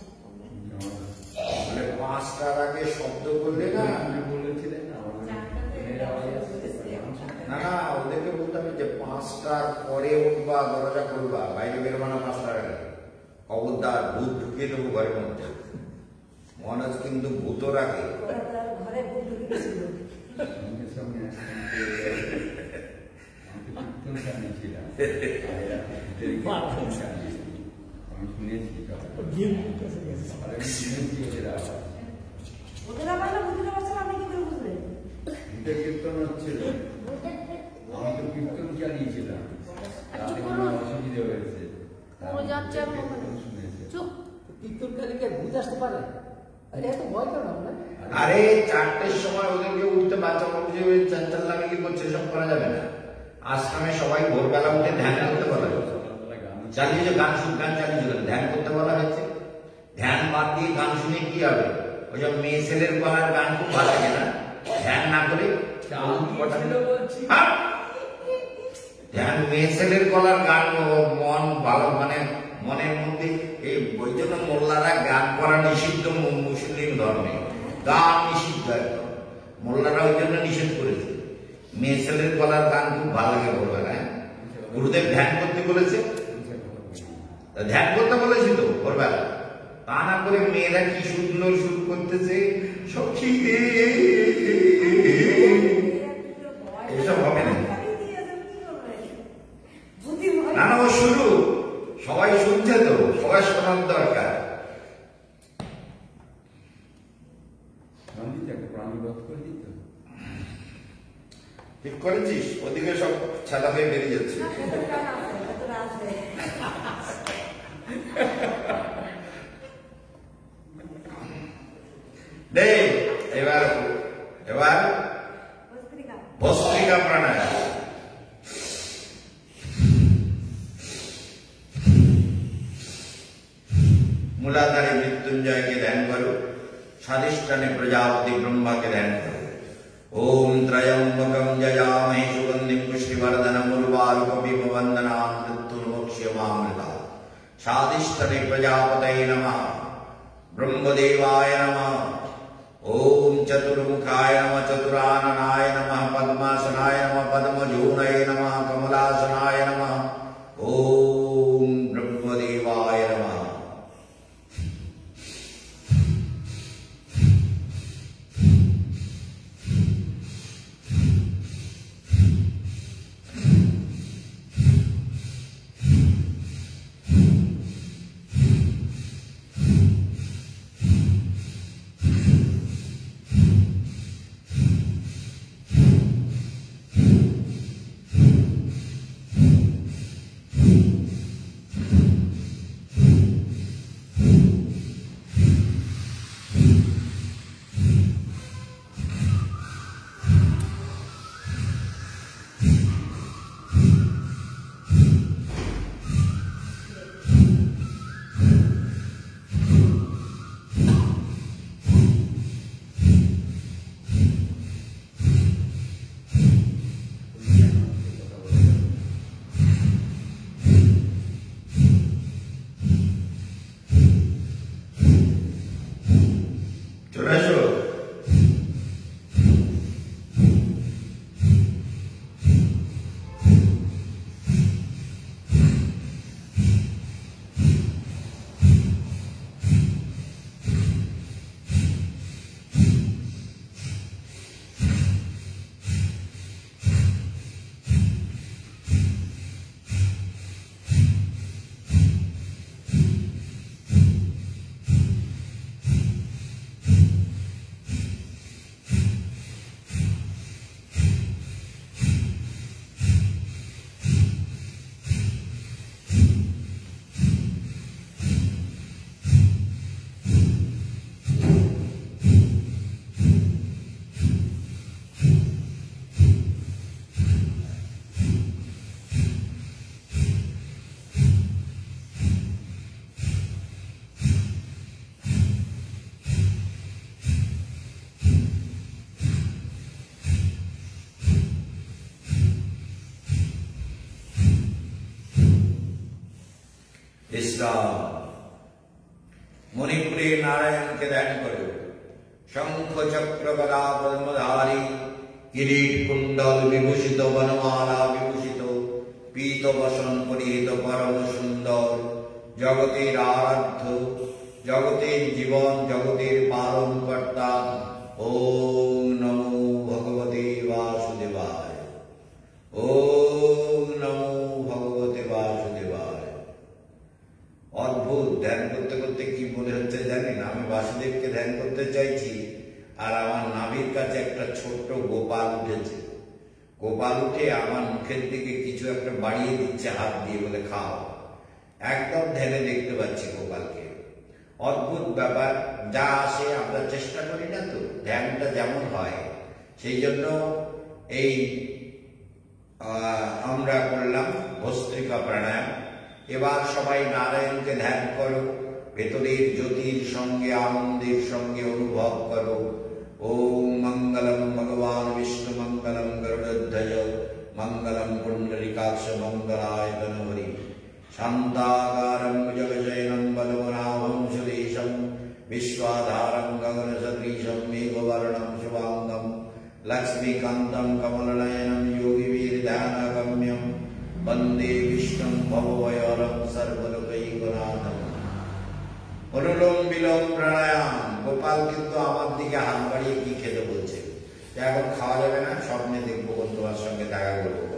মানে পাঁচটার আগে শব্দ করলে না আপনি বলেছিলেন না, আমাদের ট্রেনের আওয়াজ আসছে, গান শুনতে। না না ওদেরকে বলতে হবে যে পাঁচটার পরে উঠবা দরজা করবা বাইরে বেরোবা না পাঁচটার আগে খবরদার ভূত ঢুকিয়ে দেবো ঘরের মধ্যে মহারাজ কিন্তু ভূত রাখে ওরা তার ঘরে ভূত ঢুকে গেছিল সঙ্গে সঙ্গে আমি তো কীর্তন চালিয়েছিলাম। আর এরা ভূতের কীর্তন চালিয়েছে। আমি শুনেছি আমি শুনেছি ওদের আওয়াজ। ওদের আবার বুঝতে পারছেন আপনি কি করে বুঝলেন ভূতের কীর্তন হচ্ছিল আমি তো কীর্তন চালিয়েছিলাম তাতে কোনো অসুবিধা হয়েছে পুরো যাচ্ছে আর ওখানে। চুপ কীর্তনকারীকে বুঝে আসতে পারে আরে চারটের সময় ওদেরকে উঠতে বাচ্চা যে ওই চাঞ্চাল্লামি কি করছে সব করা যাবে না। আশ্রমে সবাই ভোরবেলা উঠে ধ্যান করতে বলা হয়েছে। সকালবেলা গান চালিয়েছে গান শুন গান চালিয়েছিল ধ্যান করতে বলা হয়েছে। ধ্যান বাদ দিয়ে গান শুনে কি হবে? ওই সব মেয়ে ছেলের গলার গান খুব ভালো লাগে না? ধ্যান না করে হ্যাঁ? ধ্যান মেয়ে ছেলের গলার গান মন ভালো মানে মনের মধ্যে এই ওই জন্য মোল্লারা গান করা নিষিদ্ধ মুসলিম ধর্মে। গান নিষিদ্ধ একদম। মোল্লারা ওই জন্য নিষেধ করেছে। মেয়ে ছেলের গলার গান খুব ভালো লাগে বলবে না গুরুদেব ধ্যান করতে বলেছে। তা ধ্যান করতে বলেছি তো ভোরবেলা। তা না করে মেয়েরা কি সুন্দর সুর করতেছে? সখী রে। এসব হবে না। না না ও শুরু সবাই শুনছে তো সবাই শোনার দরকার। ঠিক করেছিস ওদিকে সব ছাদা হয়ে বেরিয়ে যাচ্ছে। দে এবার এবার ভস্ত্রিকা প্রাণায়াম। मूलाधारी मृत्युंजय के ध्यान करो स्वादिष्ठाने प्रजापति ब्रह्मा के ध्यान करो। ओम त्रयंबकम जयामहे सुगंधिम पुष्टिवर्धनम उर्वारुकमिव वंदनाम मृत्युर्मोक्ष्यमामृता। स्वादिष्ठने प्रजापत नम। ब्रह्मदेवाय नम। ओं चतुर्मुखा नम चतुरानाय नम, पद्मासनाय नम। মণিপুরে নারায়ণকে ধ্যান করো শঙ্খ চক্র গদা পদ্মধারী কিরিট কুণ্ডল বিভূষিত বনমালা বিভূষিত পীত বসন পরিহিত পরম সুন্দর জগতের আরাধ্য জগতের জীবন জগতের পালন কর্তা ওম গোপাল উঠেছে। গোপাল উঠে আমার মুখের দিকে কিছু একটা বাড়িয়ে দিচ্ছে, হাত দিয়ে বলে, খাও। একদম ধ্যানে দেখতে পাচ্ছি গোপালকে। অদ্ভুত ব্যাপার, যা আসে আমরা চেষ্টা করি না তো, ধ্যানটা যেমন হয়, সেই জন্য এই আমরা করলাম ভস্ত্রিকা প্রাণায়াম। এবার সবাই নারায়ণকে ধ্যান করো, ভেতরের জ্যোতির সঙ্গে, আনন্দের সঙ্গে অনুভব করো। ओम मंगलम भगवान विष्णु मंगलम गरुड़ध्वज मंगलम पुंडरीकाक्ष मंगलाय गणवरी शांताकारं जगजयनं बलवनाभं सुदेशं, विश्वाधारं गगनसदृशं मेघवर्णं शुभाङ्गं, लक्ष्मीकान्तं कमलनयनं योगिवीर्ध्यानगम्यं वंदे विष्णुं भवभयरं सर्वलोकैकनाथम्। अनुलोम विलोम प्राणायाम গোপাল কিন্তু আমার দিকে হাত বাড়িয়ে কি খেতে বলছে? এখন খাওয়া যাবে না, স্বপ্নে দেখব তোমার সঙ্গে দেখা করব।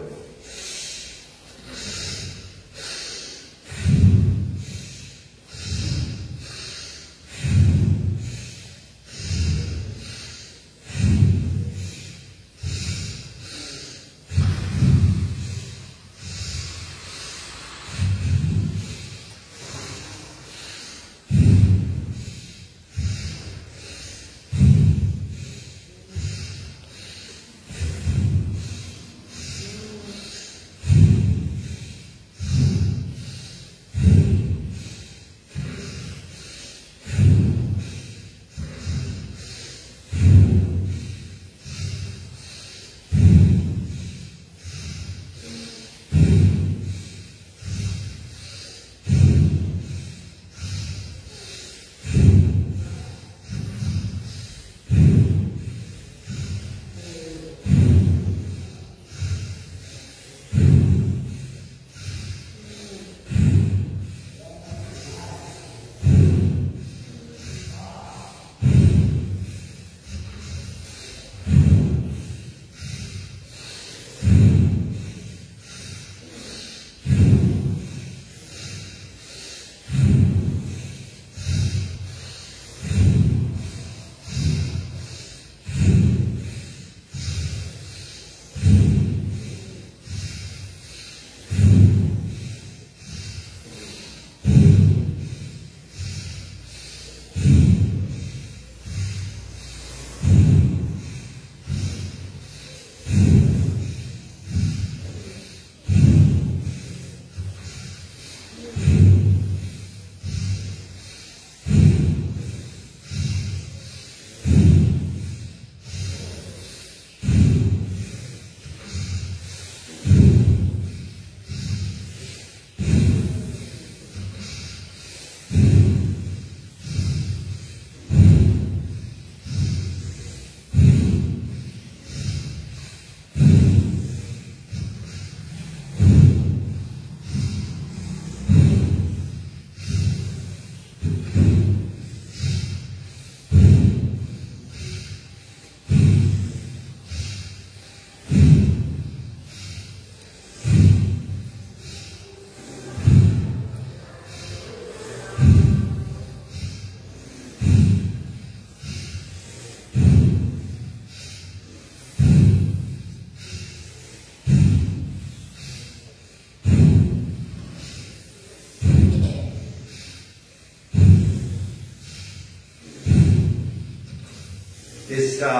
বলে। চেষ্টা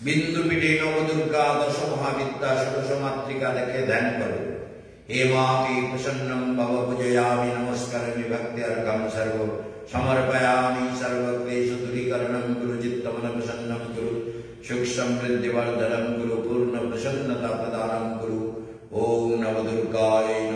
বিন্দু পিঠে নবদুর্গা দশ মহাবিদ্যা ষোড়শ মাতৃকা দেখে ধ্যান করো। হে মাকে প্রসন্নম ভব পূজয়ামি নমস্কারামি ভক্তি অর্ঘম সর্ব। সমর্পয়ামি সর্বক্লেশ প্রসন্নম কুরু। সুখ কুরু, পূর্ণ প্রসন্নতা প্রদানম কুরু। ওম নবদুর্গায়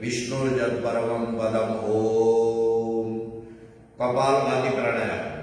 विष्णु जद परम पदम ओम। कपाल भाती प्राणायाम।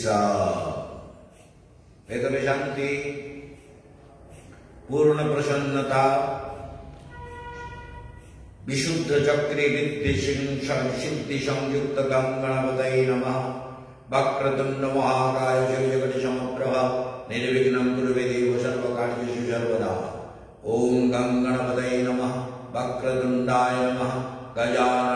स्टार शांति पूर्ण प्रसन्नता विशुद्ध चक्री विद्धि सिद्धि संयुक्त गंगणवत नम वक्रतुंड महाकाय जगत समप्रभा निर्विघ्न कुरुवे देव सर्वकार्यु सर्वदा ओं गंगणवत नम वक्रतुंडा नम गजान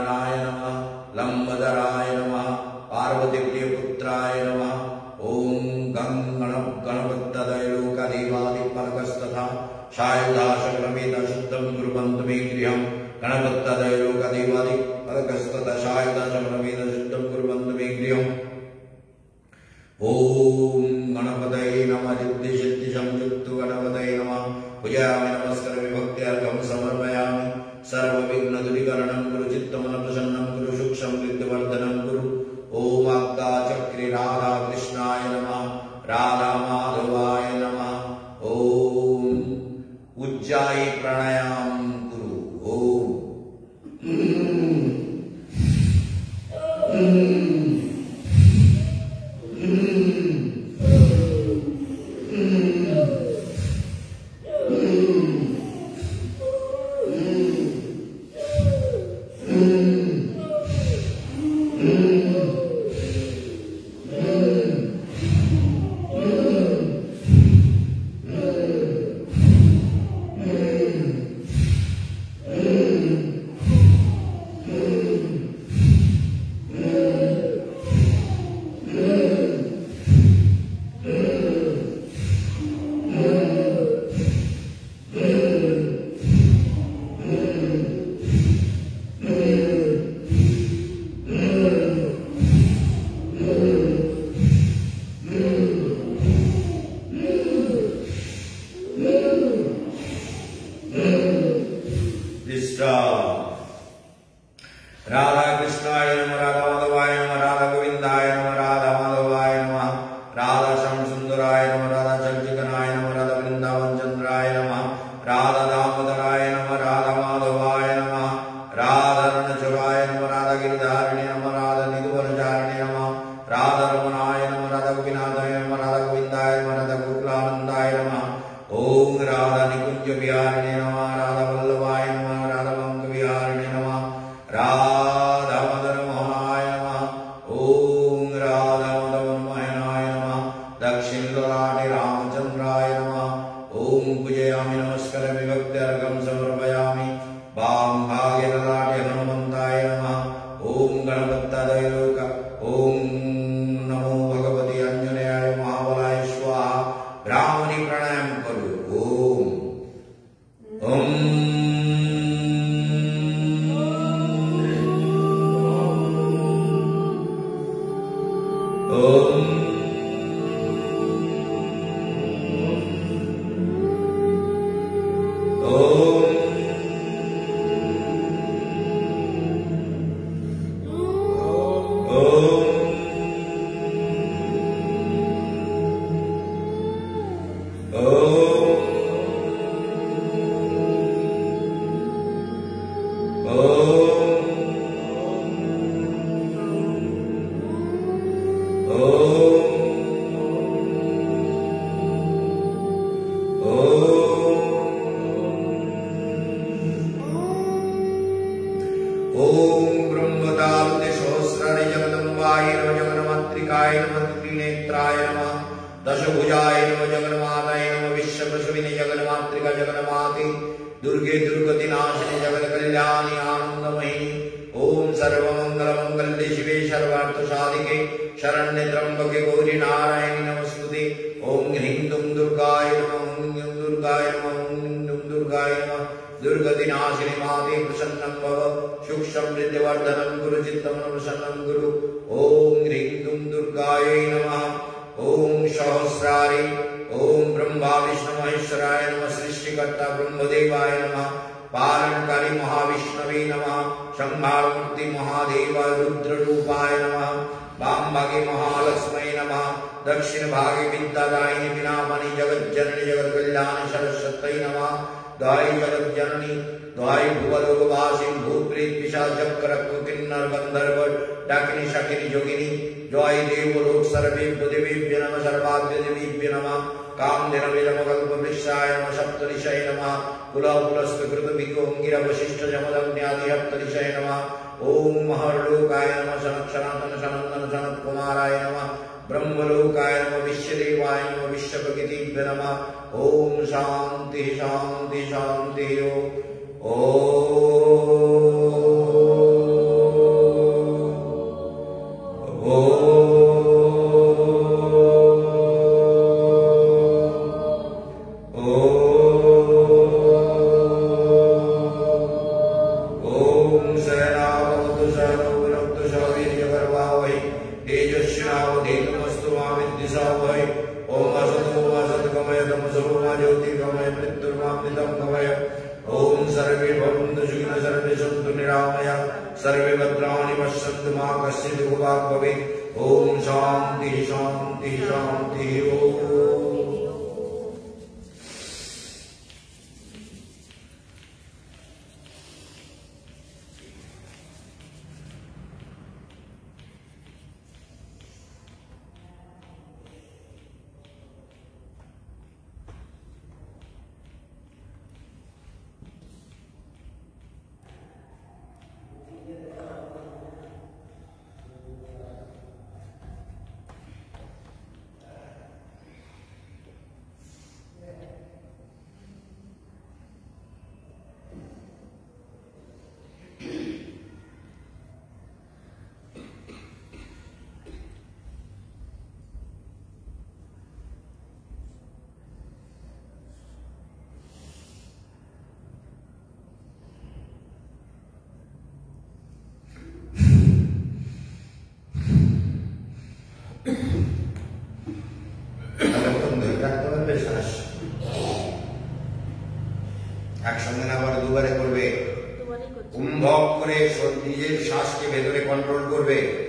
way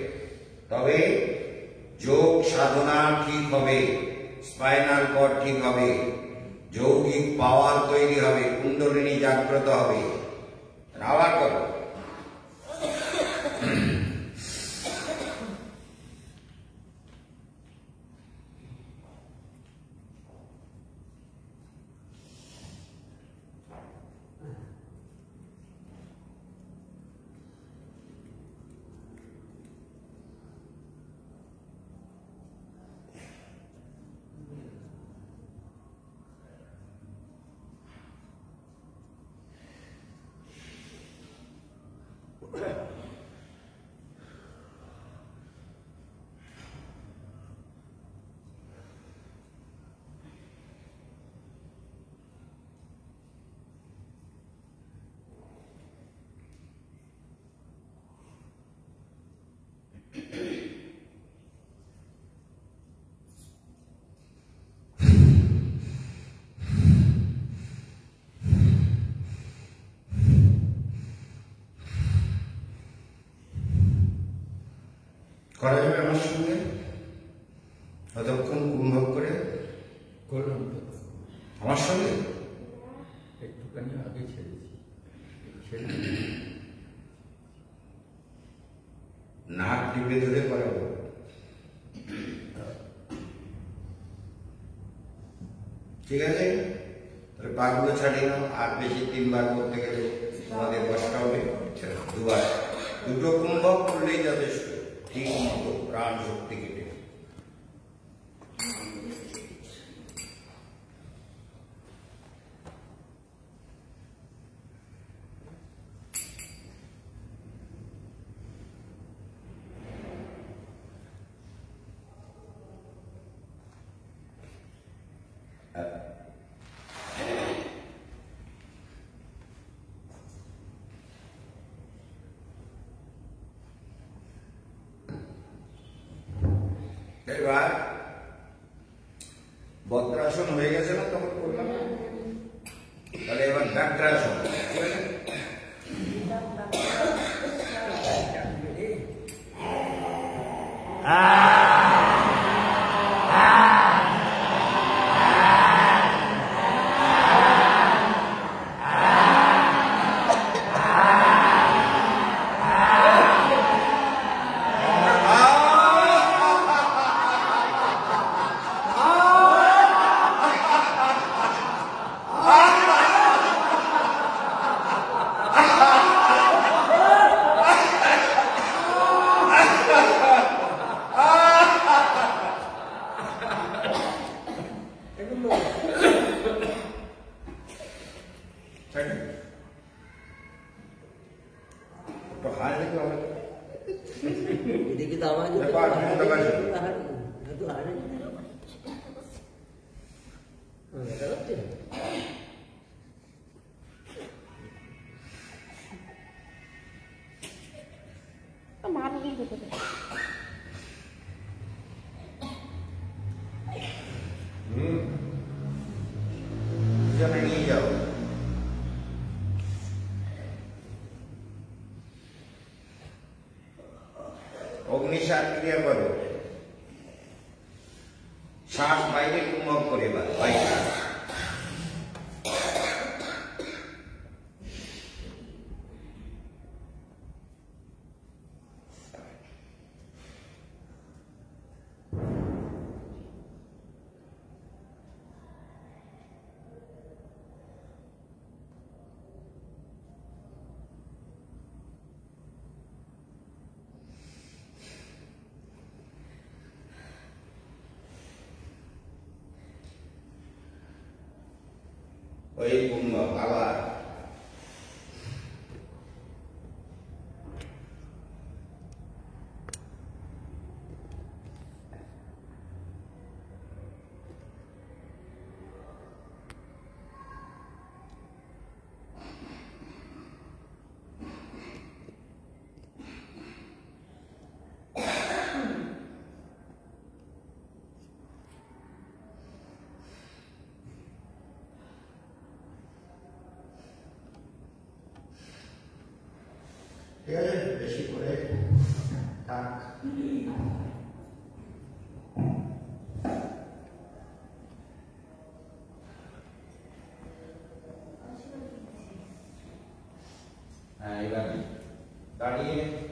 ঠিক আছে? তাহলে পাকগুলো ছাড়িয়ে নাও। আর বেশি তিনবার করতে 为公的达拉 आणि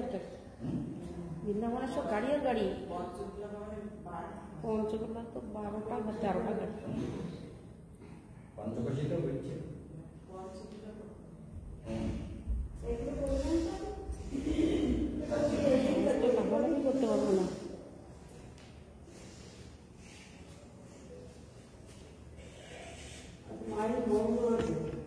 গাড়ি বৃন্দাবনেশ্বর গাড়ি আর গাড়ি পঞ্চগোলা তো বারোটা বা তেরোটা গাড়ি করতে পারবো না মায়ের বন্ধু আছে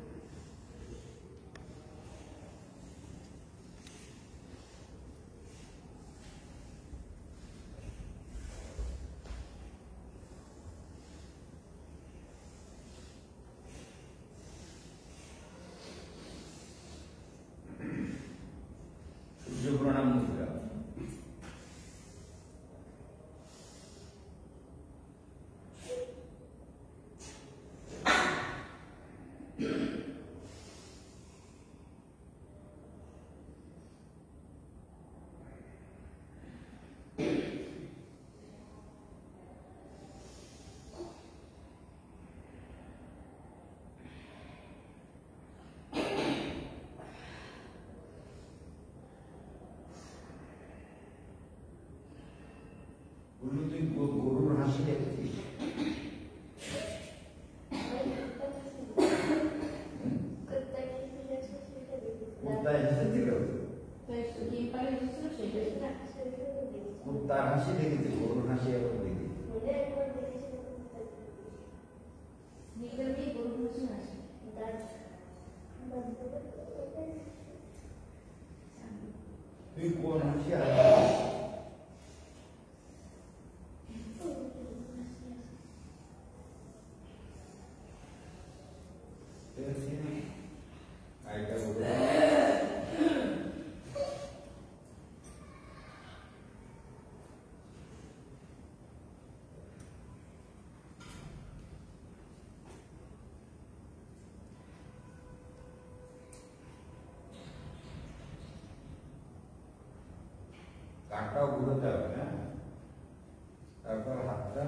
কাঁটাও ঘুরোতে হবে না তারপর হাতটা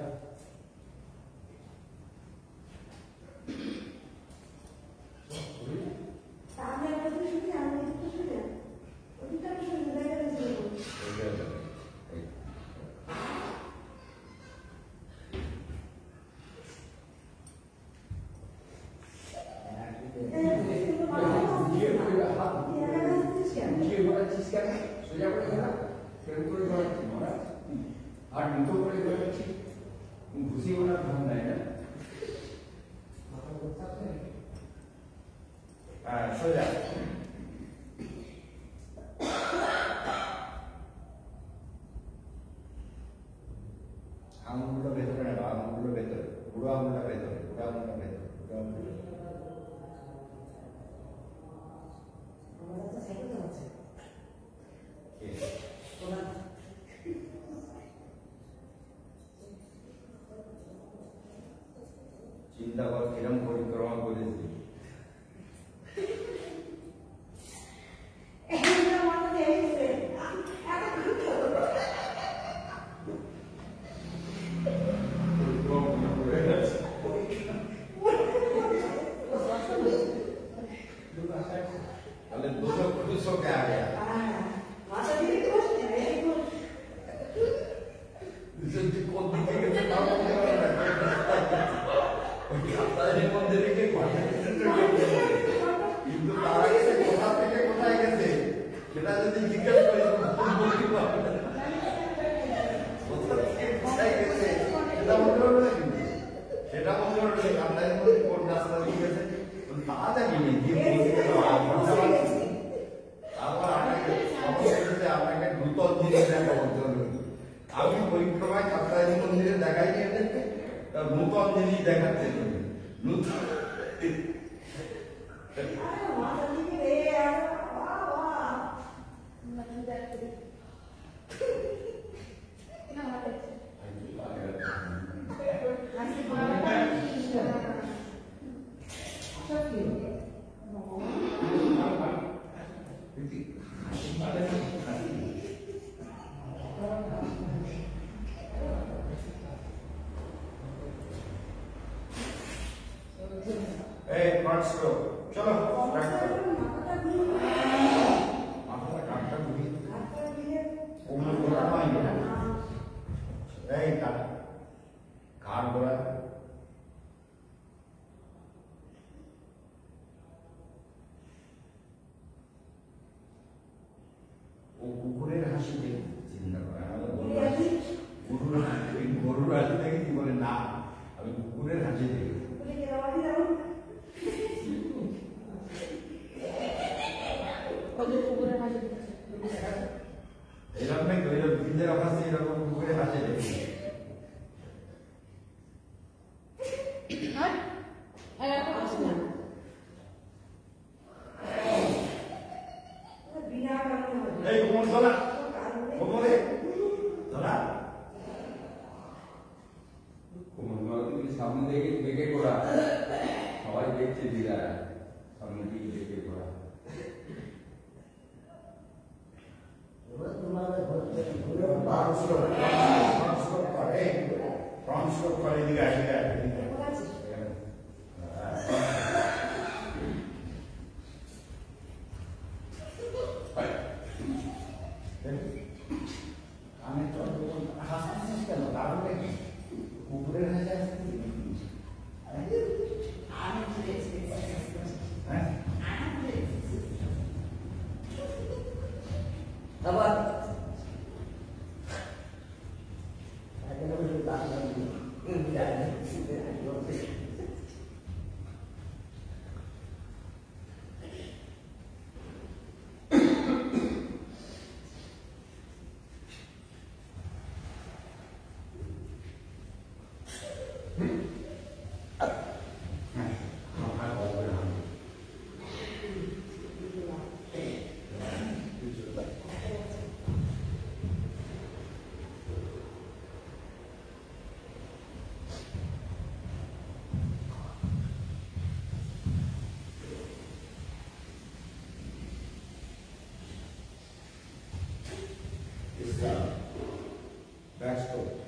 is up. Back.